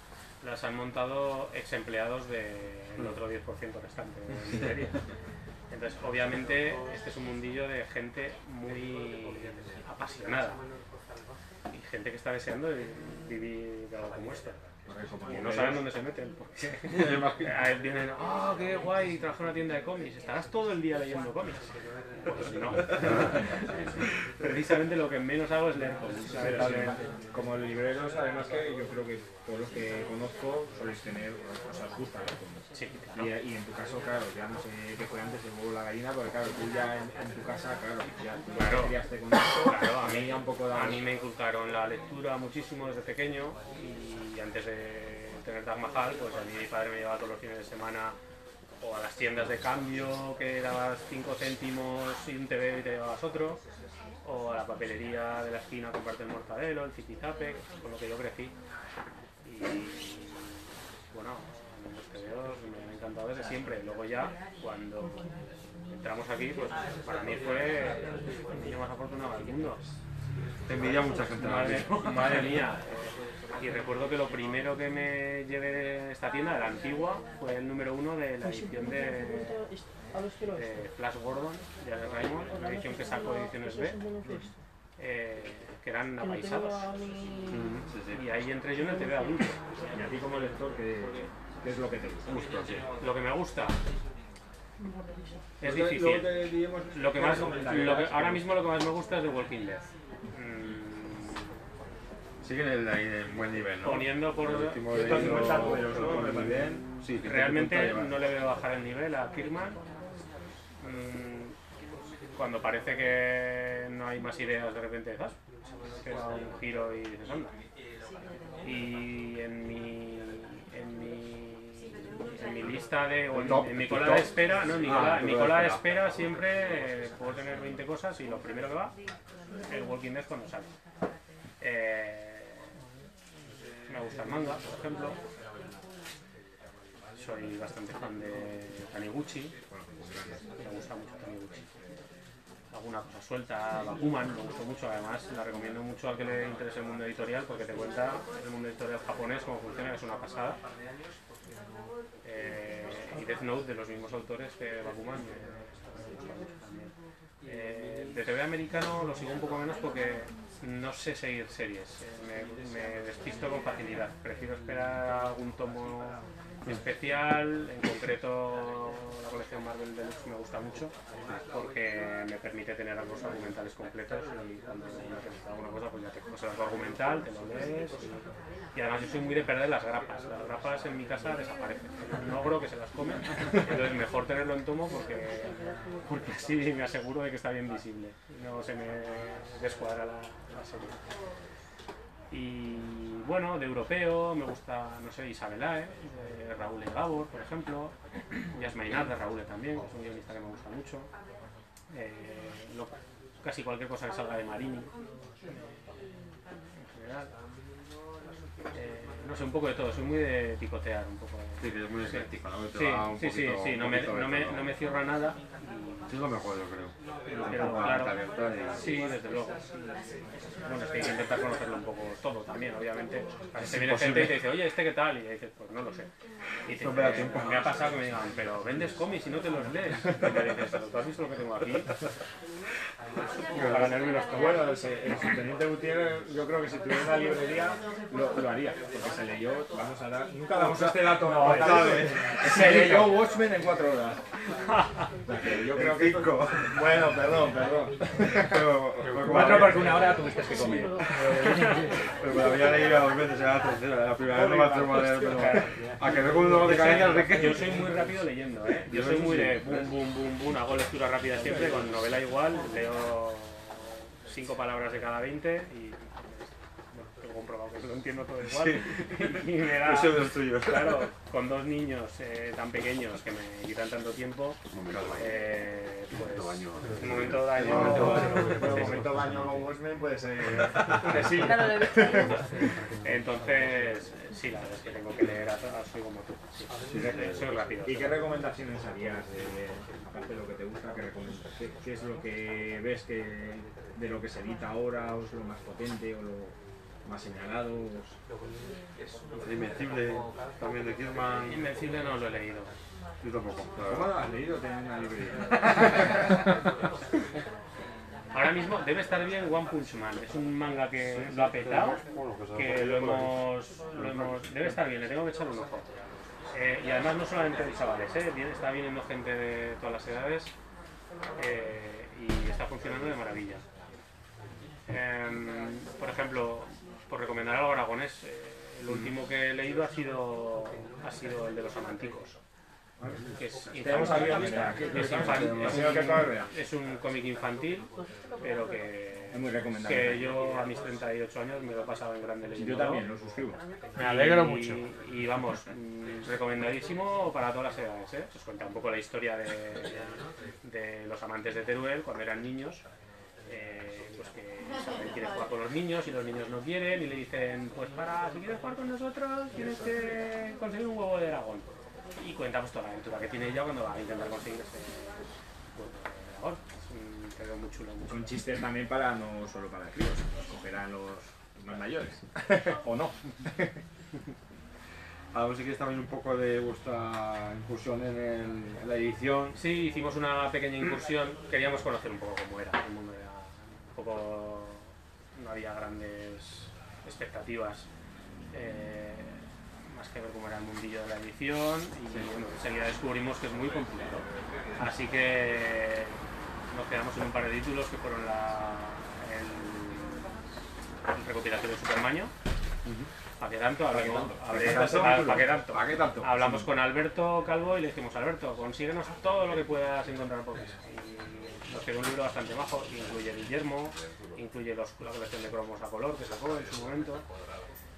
las han montado ex empleados del otro 10% restante de librería. Entonces, obviamente, este es un mundillo de gente muy apasionada y gente que está deseando de vivir algo como esto. Y no saben dónde se meten. Porque a él vienen, oh, qué guay, trabajo en una tienda de cómics. ¿Estarás todo el día leyendo cómics? Pues no. Precisamente lo que menos hago es leer cómics. Como libreros, además que yo creo que todos los que conozco soléis tener, los cómics. Sí, Y, y en tu caso, claro, ya no sé qué fue antes, el huevo la gallina, porque claro, tú ya en, en tu casa, claro, ya tú Claro. te criaste con esto, Claro, a mí ya un poco da... A mí me inculcaron la lectura muchísimo desde pequeño y antes de tener Taj Mahal, pues a mí mi padre me llevaba todos los fines de semana o a las tiendas de cambio que dabas 5 céntimos y un TV y te llevabas otro, o a la papelería de la esquina a comprarte el mortadelo, el zipizape, con lo que yo crecí. Y bueno, me han encantado desde siempre. Luego ya, cuando entramos aquí, pues para mí fue el niño más afortunado del mundo. Te envidia mucha gente. Madre, madre mía. Y recuerdo que lo primero que me llevé de esta tienda, de la antigua, fue el número uno de la edición de, de Flash Gordon, de Alex Raymond, la edición que sacó Ediciones B, eh, que eran apaisados. Y ahí entré yo en el TV adulto. Y a ti como lector, ¿qué, qué es lo que te gusta? Justo, sí. Lo que me gusta es difícil. Lo que más, lo que- ahora mismo lo que más me gusta es The Walking Dead. Siguen el, ahí en buen nivel, ¿no? Poniendo por- 150 Realmente no le veo bajar el nivel a Kirkman. Mm, Cuando parece que no hay más ideas, de repente ¿sabes? que da un giro y dices, anda. Y en en mi, en mi lista de. o en, Top, en mi cola top. de espera, no, en mi Ah, cola, en mi cola de espera. siempre eh, puedo tener 20 cosas y lo primero que va, el Walking Dead cuando sale. Eh, me gusta el manga, por ejemplo. Soy bastante fan de Taniguchi. Me gusta mucho Taniguchi. Alguna cosa suelta, Bakuman, me gustó mucho. Además, la recomiendo mucho al que le interese el mundo editorial porque te cuenta el mundo editorial japonés, cómo funciona, que es una pasada. Eh, y Death Note, de los mismos autores que Bakuman, me, me. Eh, de TV americano lo sigo un poco menos porque no sé seguir series, me, me despisto con facilidad. Prefiero esperar algún tomo especial, en concreto la colección Marvel Deluxe me gusta mucho porque me permite tener algunos argumentales completos y cuando necesitas alguna cosa pues ya te el arco argumental, te lo lees y además yo soy muy de perder las grapas, las grapas en mi casa desaparecen, no logro que se las comen, entonces mejor tenerlo en tomo porque, porque así me aseguro de que está bien visible, no se me descuadra la, la serie. Y bueno, de europeo me gusta, no sé, Isabelae, de Raúl E. Gabor, por ejemplo, Yasmainat de Raúl E. también, que es un guionista que me gusta mucho. Eh, casi cualquier cosa que salga de Marini, en general. Eh, no sé, un poco de todo, soy muy de picotear un poco. Sí, que es muy. Te Sí, va un sí, sí, poquito- sí, un no me, no me, no me cierro a nada. Sí, es lo mejor, yo creo. Pero, claro, y- sí, desde luego. Bueno, es que hay que intentar conocerlo un poco todo también, obviamente. A veces Es viene gente y te dice, oye, ¿este qué tal? Y dices, pues no lo sé. Y te No me da dice, tiempo. me ha pasado que me digan, pero vendes cómics y no te los lees. Y me dices, ¿pero tú has visto lo que tengo aquí? Para. Bueno, el, se- el subteniente Gutiérrez, yo creo que si tuviera una librería lo, lo haría, porque se leyó, vamos a dar, nunca damos este dato, No, se leyó Watchmen en cuatro horas. Yo creo que esto- Bueno, perdón, perdón. Cuatro porque una hora tuviste que comer. Pero me lo había leído dos veces, era la tercera, la primera vez no me atrevo a leer, pero a que un dolor de cabeza. Yo soy muy rápido leyendo, ¿eh? Yo soy muy de boom, boom, boom, boom, hago lectura rápida siempre, con novela igual, leo cinco palabras de cada 20 y bueno, tengo comprobado que lo entiendo todo igual. Y me da, Yo soy de los tuyos. Claro, con dos niños eh, tan pequeños que me quitan tanto tiempo, eh, pues un momento daño, Un momento daño, momento daño con Watchmen puede ser que sí. Entonces, sí, la verdad es que tengo que leer a todas, soy como tú. Sí, soy- soy rápido. ¿Y qué recomendaciones harías, de, aparte de lo que te gusta, qué, recomiendas? ¿Qué, qué es lo que ves que de lo que se edita ahora, o es lo más potente, o lo más señalado? Invencible, también de Kidman. Invencible no lo he leído. Yo tampoco. ¿Cómo lo has leído? Tienes una librería. Ahora mismo debe estar bien One Punch Man. Es un manga que lo ha petado, que lo hemos, lo hemos... Debe estar bien, le tengo que echar un ojo. Eh, y además no solamente de chavales, ¿eh? Viene- está viniendo gente de todas las edades eh, y está funcionando de maravilla. Em, por ejemplo, por recomendar algo aragonés, eh, el último que he leído ha sido, ha sido el de los amanticos. Que es un- es un cómic infantil, pero que, Es muy recomendable. que yo a mis 38 años me lo he pasado en grande leyendo. Yo también, lo suscribo. Me alegro Y- mucho. Y vamos, mm, recomendadísimo para todas las edades. ¿eh? Os cuenta un poco la historia de, de los amantes de Teruel cuando eran niños. Eh, pues que Isabel quiere jugar con los niños y los niños no quieren y le dicen, pues para, si quieres jugar con nosotros tienes que conseguir un huevo de dragón. Y cuentamos toda la aventura que tiene ella cuando va a intentar conseguir ese huevo de dragón. Es un muy chulo, muy chulo. Son chistes también para no solo para críos, los cogerán los más mayores. o no. A ver si quieres también un poco de vuestra incursión en, el- en la edición. Sí, hicimos una pequeña incursión. Queríamos conocer un poco cómo era el mundo. Un poco. No había grandes expectativas. eh, más que ver cómo era el mundillo de la edición. Y enseguida descubrimos que es muy complicado. Así que nos quedamos en un par de títulos que fueron la, el, el recopilatorio de Supermaño. ¿Para qué tanto? Hablamos, ¿Pa' qué tanto? ah, ¿pa' qué tanto? Hablamos Sí. con Alberto Calvo y le dijimos, Alberto, consíguenos todo lo que puedas encontrar por mesa. Y nos quedó un libro bastante bajo, incluye Guillermo, incluye los, la colección de cromos a color que sacó en su momento.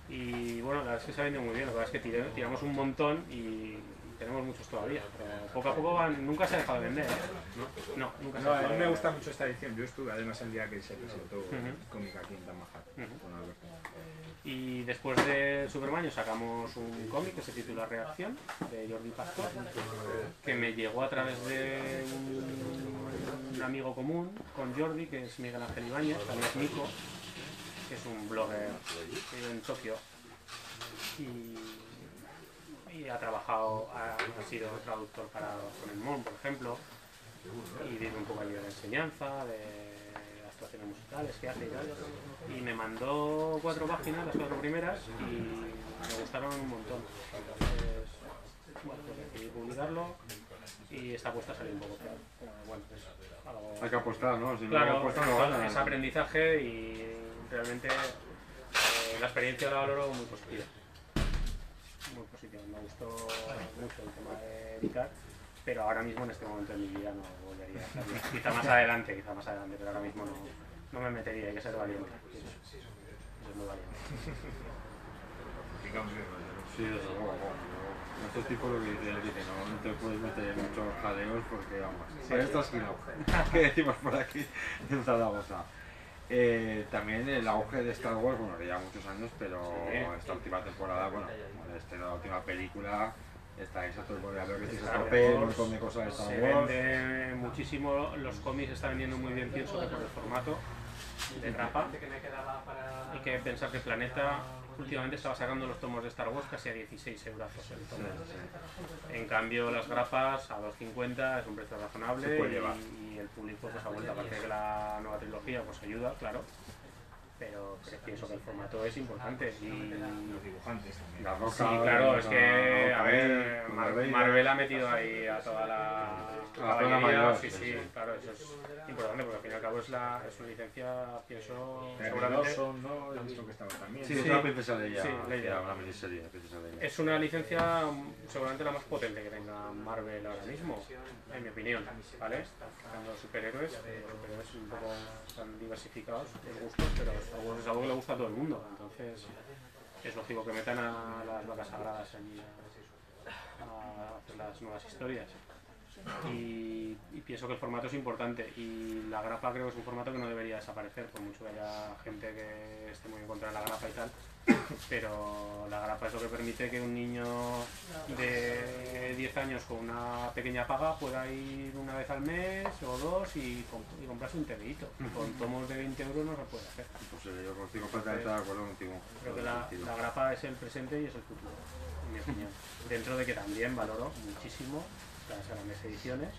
Y bueno, la verdad es que se ha vendido muy bien, la verdad es que tiramos un montón y tenemos muchos todavía. Pero poco a poco van, nunca se ha dejado de vender, ¿eh? No, nunca se No, ha a mí me gusta mucho esta edición. Yo estuve además el día que se presentó el Ujú. cómic aquí en con Alberto. Y después de Superman sacamos un cómic que se titula Reacción, de Jordi Pastor, que me llegó a través de un, amigo común con Jordi, que es Miguel Ángel Ibáñez, alias Nico, que es un blogger vive en Tokio. Y, ha trabajado, ha, sido traductor para Conan Mon, por ejemplo. y viene un poco de enseñanza, de musicales que hace y tal. Y me mandó cuatro páginas, las cuatro primeras, y me gustaron un montón. Entonces, bueno, pues decidí publicarlo y está puesta a salir un poco. Pero bueno, es algo... Hay que apostar, ¿no? Si no Claro, no ganas. es aprendizaje y realmente eh, la experiencia la valoro muy positiva. Muy positiva, me gustó mucho el tema de editar, pero ahora mismo en este momento de mi vida no volvería a hacerlo. Quizá más adelante, quizá más adelante, pero ahora mismo no, no me metería, hay que ser valiente. Eso es muy valiente. Sí, desde luego. En estos tipos lo que dice él, dice, no, no te puedes meter en muchos jaleos porque, vamos, Sí. para esto sí no. ¿Qué decimos por aquí en Zaragoza? Eh, también el auge de Star Wars, bueno, que ya muchos años, pero Sí. esta última temporada, bueno, esta la última película, está esa todo el ver que se estrope, un montón de cosas de Star se Wars. vende muchísimo, los cómics están vendiendo muy bien, pienso que por el formato de grapa. Hay que pensar que Planeta últimamente estaba sacando los tomos de Star Wars casi a 16 euros el tomo. En cambio las grapas a 2.50 es un precio razonable y, y el público pues ha vuelto, aparte que la nueva trilogía pues ayuda, claro. Pero, pienso que el formato es importante y Los dibujantes también. La Roca, Sí, claro, es que la a ver, Marvel, Marvel ha metido ahí a toda la zona caballería, mayor, sí, sí, sí, sí. claro, eso es importante porque al fin y al cabo es, la, es una licencia, pienso, seguramente ¿no? He visto que estaba también. Sí, Sí. es una princesa Sí, que Leia. era una miniserie, princesa Leia. es una licencia mm, seguramente la más potente que tenga Marvel ahora mismo, en mi opinión, ¿vale? Los superhéroes, eh, los superhéroes un poco están diversificados los gustos, pero Es algo que le gusta a todo el mundo, entonces es lógico que metan a las vacas sagradas allí a hacer las nuevas historias. Y, y pienso que el formato es importante y la grapa creo que es un formato que no debería desaparecer, por mucho que haya gente que esté muy en contra de la grapa y tal, pero la grapa es lo que permite que un niño de 10 años con una pequeña paga pueda ir una vez al mes o dos y, comp- y comprarse un TVito. Con tomos de 20 euros no se puede hacer. Pues eh, yo estoy completamente de acuerdo contigo. Creo que la, la grapa es el presente y es el futuro, en mi opinión. Dentro de que también valoro muchísimo las grandes ediciones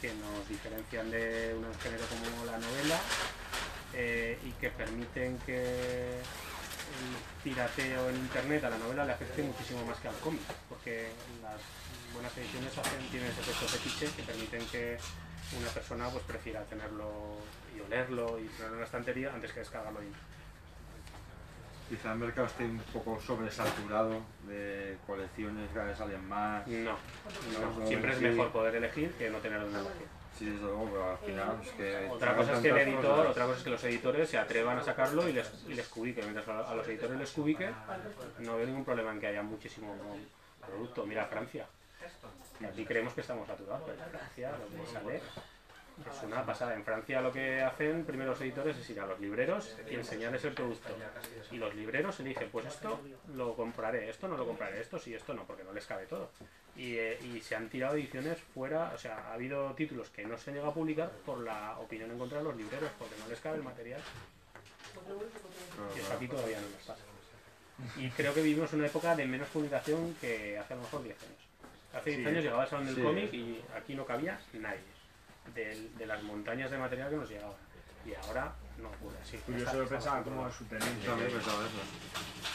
que nos diferencian de un género como la novela eh, y que permiten que el pirateo en internet a la novela le afecte muchísimo más que al cómic, porque las buenas ediciones hacen, tienen ese efecto fetiche que permiten que una persona pues prefiera tenerlo y olerlo y tenerlo en la estantería antes que descargarlo y Quizá el mercado esté un poco sobresaturado de colecciones, cada vez salen más. No, siempre es mejor poder elegir que no tener una elegir. Sí, desde luego, pero al final es que... Otra cosa es que el editor, cosas. otra cosa es que los editores se atrevan a sacarlo y les, y les cubique. Mientras a los editores les cubique, no veo ningún problema en que haya muchísimo producto. Mira Francia. Y aquí creemos que estamos saturados, pero en Francia que sale es una pasada. En Francia lo que hacen primero los editores es ir a los libreros y enseñarles el producto. Y los libreros eligen, pues esto lo compraré, esto no lo compraré, esto sí, esto no, porque no les cabe todo. Y, eh, y se han tirado ediciones fuera, o sea, ha habido títulos que no se han llegado a publicar por la opinión en contra de los libreros, porque no les cabe el material. Y eso aquí todavía no nos pasa. Y creo que vivimos una época de menos publicación que hace a lo mejor 10 años. Hace 10 Sí. años llegaba el salón del Sí. cómic y aquí no cabía nadie. Del- de las montañas de material que nos llegaban. Y ahora no ocurre así. Yo Está- solo pensaba como. Yo también pensaba eso.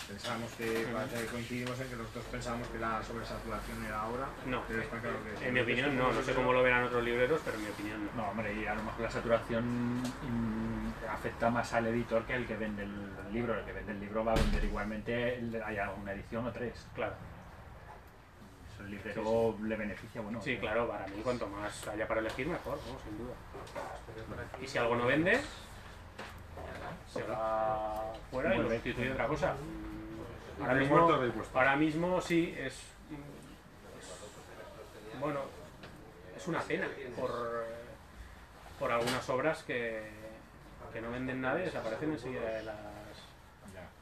Pensábamos que, coincidimos en que nosotros pensábamos que la sobresaturación era ahora. No. pero está claro que- En mi opinión no, no sé cómo lo verán otros libreros, pero en mi opinión no. No, hombre, y a lo mejor la saturación mm, afecta más al editor que el que vende el libro. El que vende el libro va a vender igualmente, haya una edición o tres. Claro. Eso librero le beneficia, bueno. Sí, claro, para mí cuanto más haya para elegir mejor, ¿no? sin duda. Y si algo no vende, se va fuera y lo sustituye otra cosa. Ahora mismo, ahora mismo sí es, es- bueno, es una pena por, por algunas obras que, que no venden nada y desaparecen enseguida de las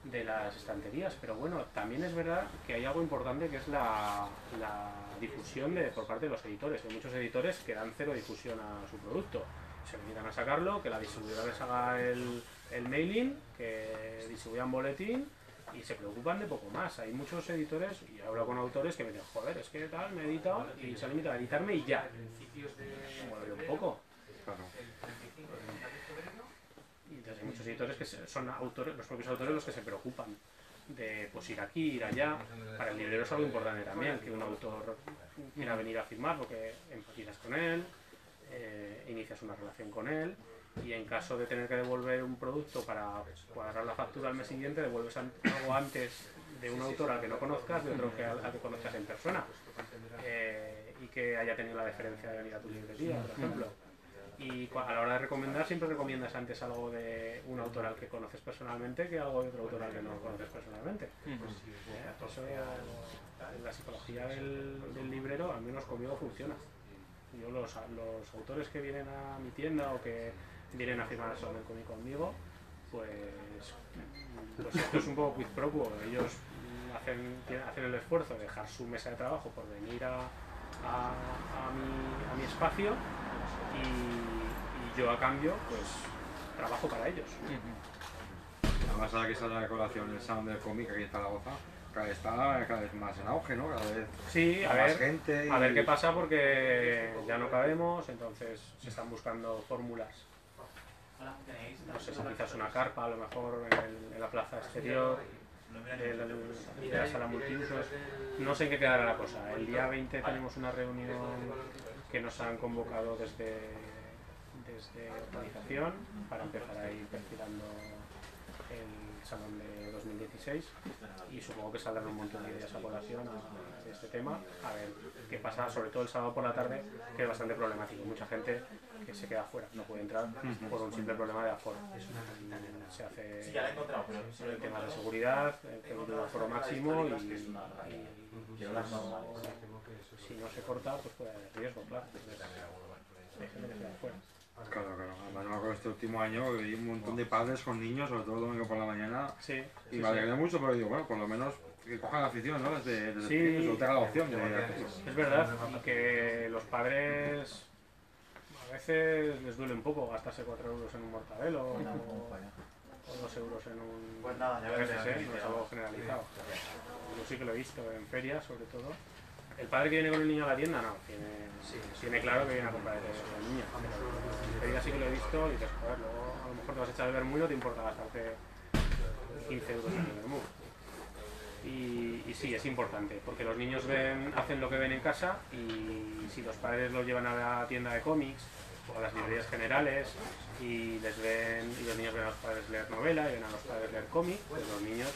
de las estanterías, pero bueno, también es verdad que hay algo importante que es la, la difusión de, por parte de los editores. Hay muchos editores que dan cero difusión a su producto. Se limitan a sacarlo, que la distribuidora les haga el, el mailing, que distribuyan boletín y se preocupan de poco más. Hay muchos editores, y he hablado con autores que me dicen, joder, es que tal, me he editado y se ha limitado a editarme y ya. Mueve un poco. Hay muchos editores que son autores, los propios autores los que se preocupan de pues ir aquí, ir allá. Para el librero es algo importante también, que un autor quiera venir a firmar porque empatizas con él, eh, inicias una relación con él y en caso de tener que devolver un producto para cuadrar la factura al mes siguiente, devuelves algo antes de un autor al que no conozcas, de otro que al, que conozcas en persona eh, y que haya tenido la deferencia de venir a tu librería, por ejemplo. Y a la hora de recomendar siempre recomiendas antes algo de un autor al que conoces personalmente que algo de otro autor al que no conoces personalmente. Eso, la psicología del, del librero, al menos conmigo, funciona. Yo los, los autores que vienen a mi tienda o que vienen a firmar sobre cómic conmigo, pues, pues, esto es un poco quiz pro quo. Ellos hacen, hacen el esfuerzo de dejar su mesa de trabajo por venir a, a, mi, a mi, espacio y, yo a cambio pues trabajo para ellos. Además ahora que sale la colación el sound del cómic aquí en Zaragoza, cada vez está cada vez más en auge, ¿no? Cada vez sí, a ver, gente a ver qué pasa porque ya no cabemos, entonces se están buscando fórmulas no sé si quizás una carpa a lo mejor en, la plaza exterior de la, sala multiusos. No sé en qué quedará la cosa. El día 20 tenemos una reunión que nos han convocado desde, desde organización para empezar a ir perfilando el salón de 2016 y supongo que saldrán un montón de ideas a población de este tema. A ver qué pasa sobre todo el sábado por la tarde que es bastante problemático. Mucha gente que se queda fuera, no puede entrar por un simple problema de aforo. Se hace el temas de seguridad, el un aforo máximo y, si no se corta, pues puede haber riesgo, claro. Hay gente que se queda fuera. Claro, claro. Además, me acuerdo este último año vi un montón de padres con niños, sobre todo el domingo por la mañana. Sí. Y me alegré mucho, pero digo, bueno, por lo menos que cojan la afición, ¿no? Desde, desde sí, o tengan la opción de, Es verdad, y que los padres a veces les duele un poco gastarse 4 euros en un mortadelo o, 2 euros en un... Pues nada, ya a veces, ¿eh? No es algo generalizado. Yo sí que lo he visto en ferias, sobre todo. El padre que viene con el niño a la tienda, no. Tiene, tiene claro que viene a comprar el niño. Pero en ferias sí que lo he visto y dices, joder, luego a lo mejor te vas a echar el vermú y no te importa gastarte 15 euros en el vermú. Y, y, sí, es importante, porque los niños ven, hacen lo que ven en casa y si los padres los llevan a la tienda de cómics o a las librerías generales y les ven y los niños ven a los padres leer novela y ven a los padres leer cómic, pues los niños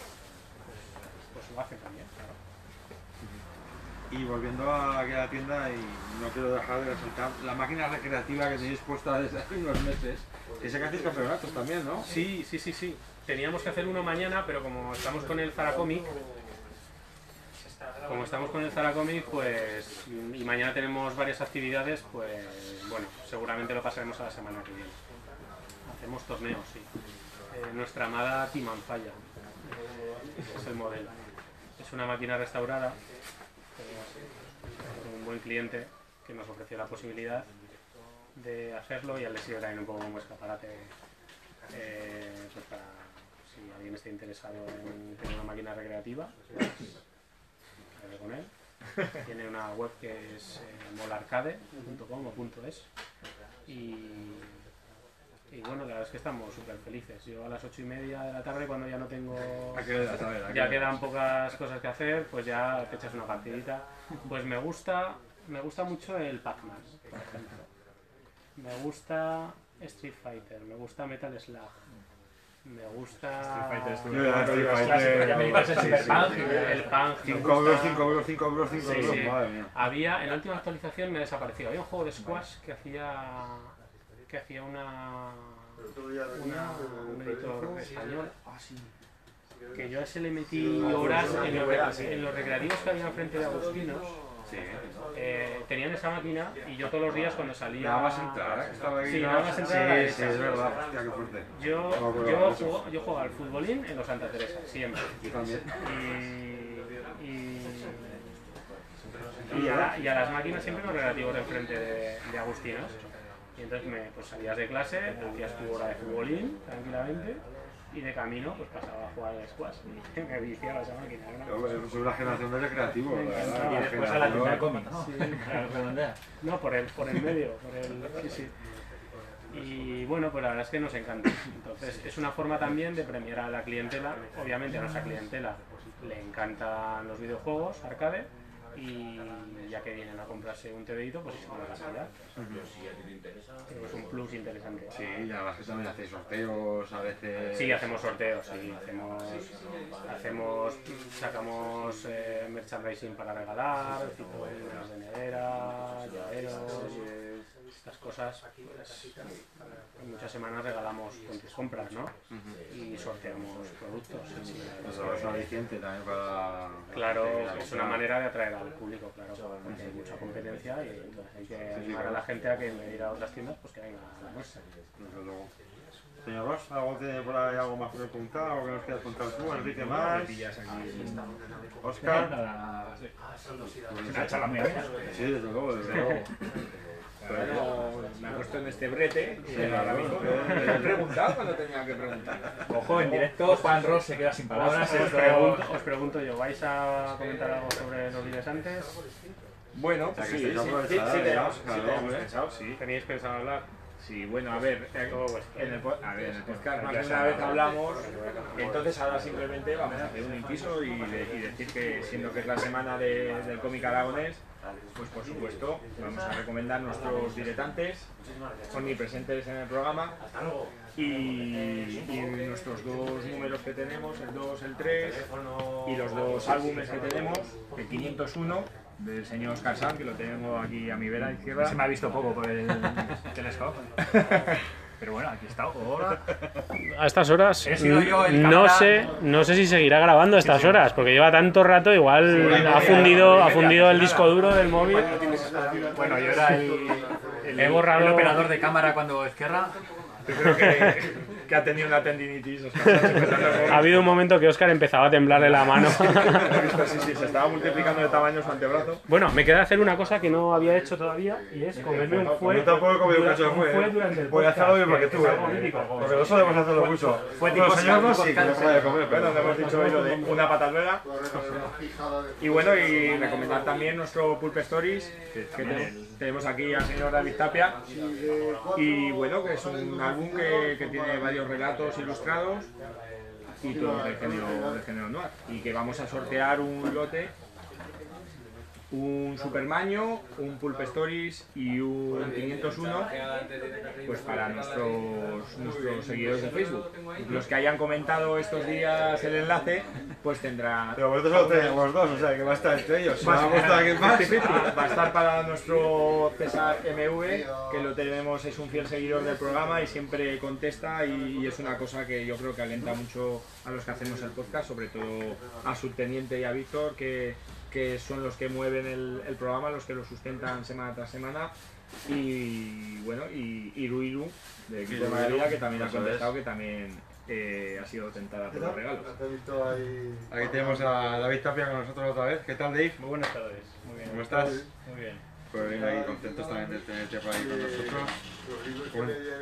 pues, lo hacen también, Y volviendo a la tienda, y no quiero dejar de resaltar la máquina recreativa que tenéis puesta desde hace unos meses, que hacéis campeonatos también, ¿no? Sí, sí, sí, sí. Teníamos que hacer uno mañana, pero como estamos con el Zara Comic, como estamos con el Zara Comic, pues, y mañana tenemos varias actividades, pues, bueno, seguramente lo pasaremos a la semana que viene. Hacemos torneos, sí. Eh, nuestra amada Timanfaya eh, es el modelo. Es una máquina restaurada, buen cliente que nos ofreció la posibilidad de hacerlo y le sirve también un poco como escaparate pues para si alguien está interesado en tener una máquina recreativa, pues, con él. Tiene una web que es eh, molarcade.com o .es y, y bueno, la verdad es que estamos súper felices. Yo a las ocho y media de la tarde, cuando ya no tengo. ya quedan pocas cosas que hacer, pues ya te echas una partidita. Pues me gusta, me gusta mucho el Pac-Man, por ejemplo. Me gusta Street Fighter, me gusta Metal Slug, me gusta. El Pang. 5 euros, 5 euros, 5 euros, 5 euros. Madre mía. Había, en la última actualización me desapareció. Había un juego de squash que hacía. Que hacía una. una un editor español. Que yo a ese le metí horas en los, en los recreativos que había enfrente de Agustinos Sí. Eh, tenían esa máquina y yo todos los días cuando salía... Nada más entrar, ¿eh? Estaba ahí sí, nada más entrar. Sí, sí, es verdad. Hostia, qué fuerte. Yo, yo, juego, yo juego al futbolín en los Santa Teresa, siempre. Yo también. Y, y, y, a, y a las máquinas siempre los relativos de enfrente de, de Agustinos. Y entonces me, pues salías de clase, hacías tu hora de futbolín tranquilamente y de camino pues pasaba a jugar al squash y me viciaba esa máquina. Cosa- Es una generación de recreativos. Y después a la tienda de generación- cómics, ¿no? Sí. Claro, redondea. No, por el, por el medio, por el, sí, sí. Y bueno, pues la verdad es que nos encanta. Entonces es una forma también de premiar a la clientela. Obviamente a nuestra clientela le encantan los videojuegos arcade y ya que vienen a comprarse un TVito, pues es una casualidad. Es un plus interesante. Sí, y además que también hacéis sorteos a veces. Sí, hacemos sorteos, sí, hacemos, hacemos sacamos eh, merchandising para regalar, tipo de nevera, llaveros, estas cosas. Pues, en muchas semanas regalamos con tus compras, ¿no? Y sorteamos productos. Eso es un aliciente también para. Claro, es una manera de atraer al público, claro, porque hay mucha competencia y entonces hay que animar a la gente a que en vez de ir a otras tiendas, pues que venga a la nuestra. Señor Ross, ¿algo tiene por ahí algo más que preguntar? ¿Algo que nos quieras contar tú? Enrique más. Oscar. Nada, Una charla muy. Sí, desde luego, desde luego. Bueno, me ha puesto en este brete y Sí, ahora mismo me he preguntado cuando tenía que preguntar. Ojo, en directo Juan Ross se queda sin palabras. Os, os pregunto, os pregunto yo, ¿vais a comentar algo sobre los diletantes? Bueno, Ya pues sí, sí, sí, sí, hombre. pensado, sí. ¿Tenéis pensado hablar? Sí, bueno, a ver, eh, Todo vuestro. en el, po- a ver, en el podcast más de una vez hablamos, entonces ahora simplemente vamos a hacer un inciso y, de- y decir que siendo que es la semana de- del cómic aragonés, pues por supuesto vamos a recomendar nuestros diletantes omnipresentes en el programa y, y nuestros dos números que tenemos, el 2, el 3 y los dos álbumes que tenemos, el 501 del señor Oscar Sanz, que lo tengo aquí a mi vera izquierda. Se me ha visto poco por el telescopio. Pero bueno, aquí está. Hola. A estas horas He sido yo el no cámara. sé, no sé si seguirá grabando a estas horas, porque lleva tanto rato, igual ha fundido, ha fundido el disco duro del móvil. Bueno, yo era el, el, He borrado- el operador de cámara cuando Ezquerra. Yo creo que, que ha tenido una tendinitis. Ha habido un momento que Oscar empezaba a temblarle la mano. Sí, sí, se estaba multiplicando de tamaño su antebrazo. Bueno, me queda hacer una cosa que no había hecho todavía y es comerme un fue. Yo tampoco he comido mucho un fue. fue durante el Voy a hacerlo bien porque que tú, eh. Porque no solemos hacerlo mucho. Fue tipo señor sí, que no tipo puede comer, pero hemos dicho hoy lo de una patalera. Y bueno, y recomendar también nuestro Pulp Stories, que te- tenemos aquí al señor David Tapia. Y bueno, que es un álbum que, que tiene varios relatos ilustrados y todo del género, del género noir. Y que vamos a sortear un lote, un Supermaño, un Pulp Stories y un 501 pues para nuestros, nuestros seguidores de Facebook. Los que hayan comentado estos días el enlace, pues tendrá... Pero vosotros solo tenemos dos, o sea que va a estar entre ellos. Va a estar para nuestro César MV, que lo tenemos, es un fiel seguidor del programa y siempre contesta y, y es una cosa que yo creo que alienta mucho a los que hacemos el podcast, sobre todo a Subteniente y a Víctor, que, que son los que mueven el, el programa, los que lo sustentan semana tras semana. Y bueno, y Iru Iru, de equipo de Iru, que también ha contestado, es. que también eh, ha sido tentada por los regalos. Aquí tenemos a David Tapia con nosotros otra vez. ¿Qué tal, Dave? Muy buenas tardes. Muy bien. ¿Cómo estás? Muy bien. Pues bien, aquí contentos también de tenerte por ahí con nosotros.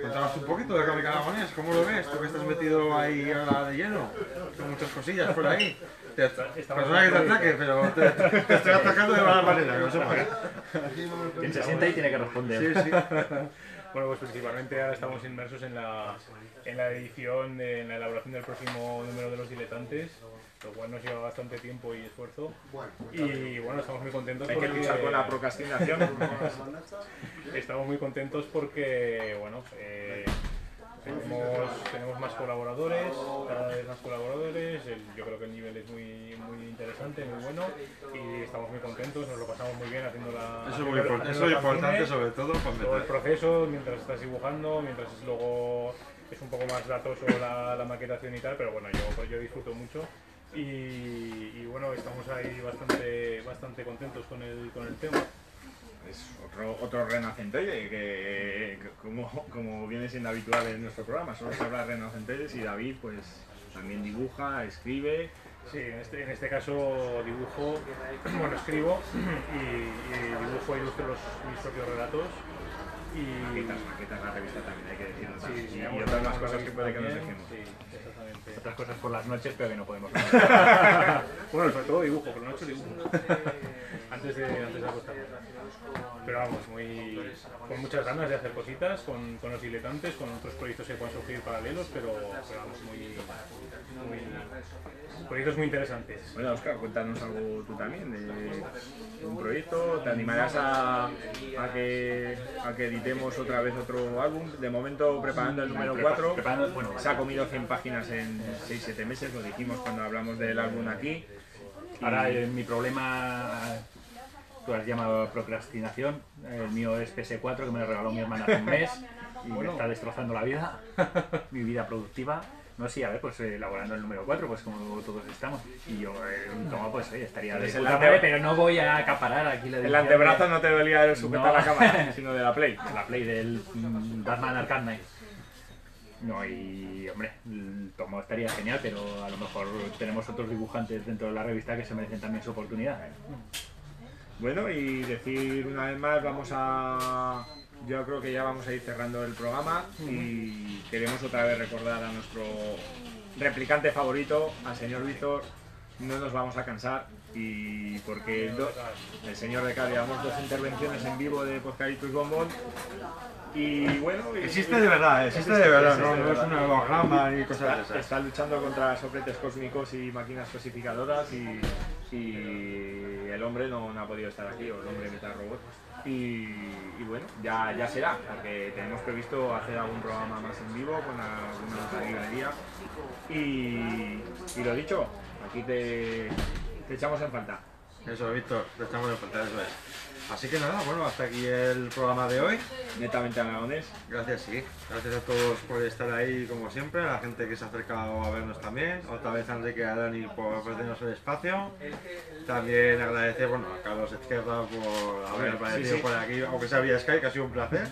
Cuéntanos un poquito de cómic aragonés, ¿cómo lo ves? Tú que estás metido ahí ahora de lleno, con muchas cosillas por ahí. Te, persona que te ataque, pero te, te estoy atacando de mala manera, que lo sepas. Quien se sienta ahí tiene que responder. Sí, sí. Bueno, pues principalmente ahora estamos inmersos en la, en la edición, de- en la elaboración del próximo número de los diletantes, lo cual nos lleva bastante tiempo y esfuerzo. Y bueno, estamos muy contentos Hay que porque- luchar con la procrastinación. Estamos muy contentos porque, bueno, eh, tenemos, tenemos más colaboradores, cada vez más colaboradores, el- yo creo que el nivel es muy, muy interesante, muy bueno y estamos muy contentos, nos lo pasamos muy bien haciendo la... Eso es muy import- eso importante sobre todo para todo el proceso mientras estás dibujando, mientras luego es un poco más latoso la, la maquetación y tal, pero bueno, yo, yo disfruto mucho y, y bueno, estamos ahí bastante, bastante contentos con el, con el tema. Es otro, otro renacentoide que, que como, como viene siendo habitual en nuestro programa, solo se habla de renacentoides y David pues también dibuja, escribe. Sí, en este, en este caso dibujo, bueno, escribo y, y dibujo e ilustro los, mis propios relatos. Y Maquetas, maquetas la revista también hay que decirlo. Sí, y, otras más cosas que puede que nos dejemos. Sí, exactamente. otras cosas por las noches, pero que no podemos. bueno, sobre todo dibujo, por la noche dibujo. Antes de, antes de acostarme. Pero vamos, muy, con muchas ganas de hacer cositas, con, con los diletantes, con otros proyectos que puedan surgir paralelos, pero, pero vamos, muy, muy, proyectos muy interesantes. Bueno, Oscar, cuéntanos algo tú también de un proyecto. ¿Te animarás a, a, que, a que editemos otra vez otro álbum? De momento preparando el número 4. Bueno, se ha comido 100 páginas en 6-7 meses, lo dijimos cuando hablamos del álbum aquí. Ahora eh, mi problema, tú has llamado procrastinación, el mío es PS4 que me lo regaló mi hermana hace un mes y me está destrozando la vida, mi vida productiva. No, sí, a ver, pues eh, elaborando el número 4, pues como todos estamos. Y yo, eh, toma, pues oye, estaría de puta madre, pero no voy a acaparar aquí la El antebrazo de- no te dolía el sujetar No. la cámara, sino de la Play. La Play del mm, Batman Arkham Knight. No, y hombre, el tomo estaría genial, pero a lo mejor tenemos otros dibujantes dentro de la revista que se merecen también su oportunidad. Bueno, y decir una vez más, vamos a. Yo creo que ya vamos a ir cerrando el programa y queremos otra vez recordar a nuestro replicante favorito, al señor Víctor. No nos vamos a cansar y porque do- el señor de Cali, llevamos dos intervenciones en vivo de Poscaritus Bombón y bueno. y- Existe de verdad, existe de verdad, no- existe no es un holograma ni cosas Está- de esas. Está luchando contra sopletes cósmicos y máquinas cosificadoras y, y el hombre no, ha podido estar aquí, o el hombre metal robot. Y, bueno, ya, ya será, porque tenemos previsto hacer algún programa más en vivo con alguna librería. Y, y lo dicho, aquí te, te echamos en falta. Eso, Víctor, te estamos en falta, eso es. Así que nada, bueno, hasta aquí el programa de hoy. Netamente aragonés. Gracias, sí. Gracias a todos por estar ahí, como siempre, a la gente que se ha acercado a vernos también. Otra vez a Enrique y a Dani por ofrecernos el espacio. También agradecer bueno, a Carlos Izquierda por haber Sí, aparecido sí. por aquí, aunque sea vía Skype, que ha sido un placer.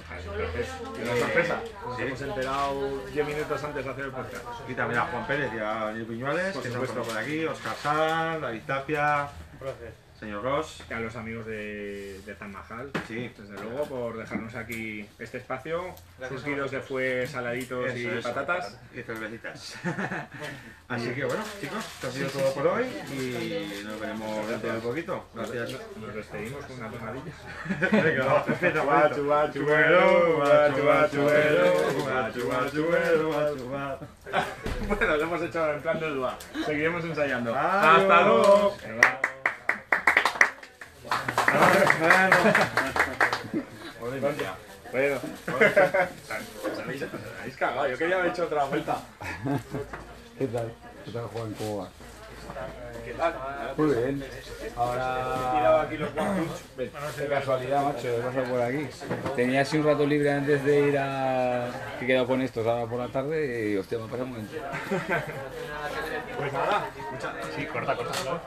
Y una sorpresa, nos Sí. hemos enterado 10 minutos antes de hacer el podcast. Y también a Juan Pérez y a Daniel Piñuales, que se han supuesto. puesto por aquí, Oscar Sal, David Tapia, placer. Señor Ross. Y a los amigos de, de Tan Mahal, Sí. desde luego, por dejarnos aquí este espacio, Gracias de fue saladitos y Eso, patatas. Y cervecitas. Así que bueno, chicos, esto ha sido todo por hoy y nos veremos dentro de poquito. Gracias. Nos despedimos con una tonadilla. Venga. Bueno, lo hemos hecho en plan de duda. Seguiremos ensayando. Adiós. ¡Hasta luego! Bueno. Habéis, cagado. Yo quería haber hecho otra vuelta. ¿Qué tal? ¿Qué tal, Juan? ¿Cómo va? ¿Qué tal? Muy bien. Ahora. Qué casualidad, macho, he pasado por aquí. Tenía así un rato libre antes de ir a. he quedado con estos ahora por la tarde y hostia, me ha pasado muy bien. Pues nada, Sí, corta, corta.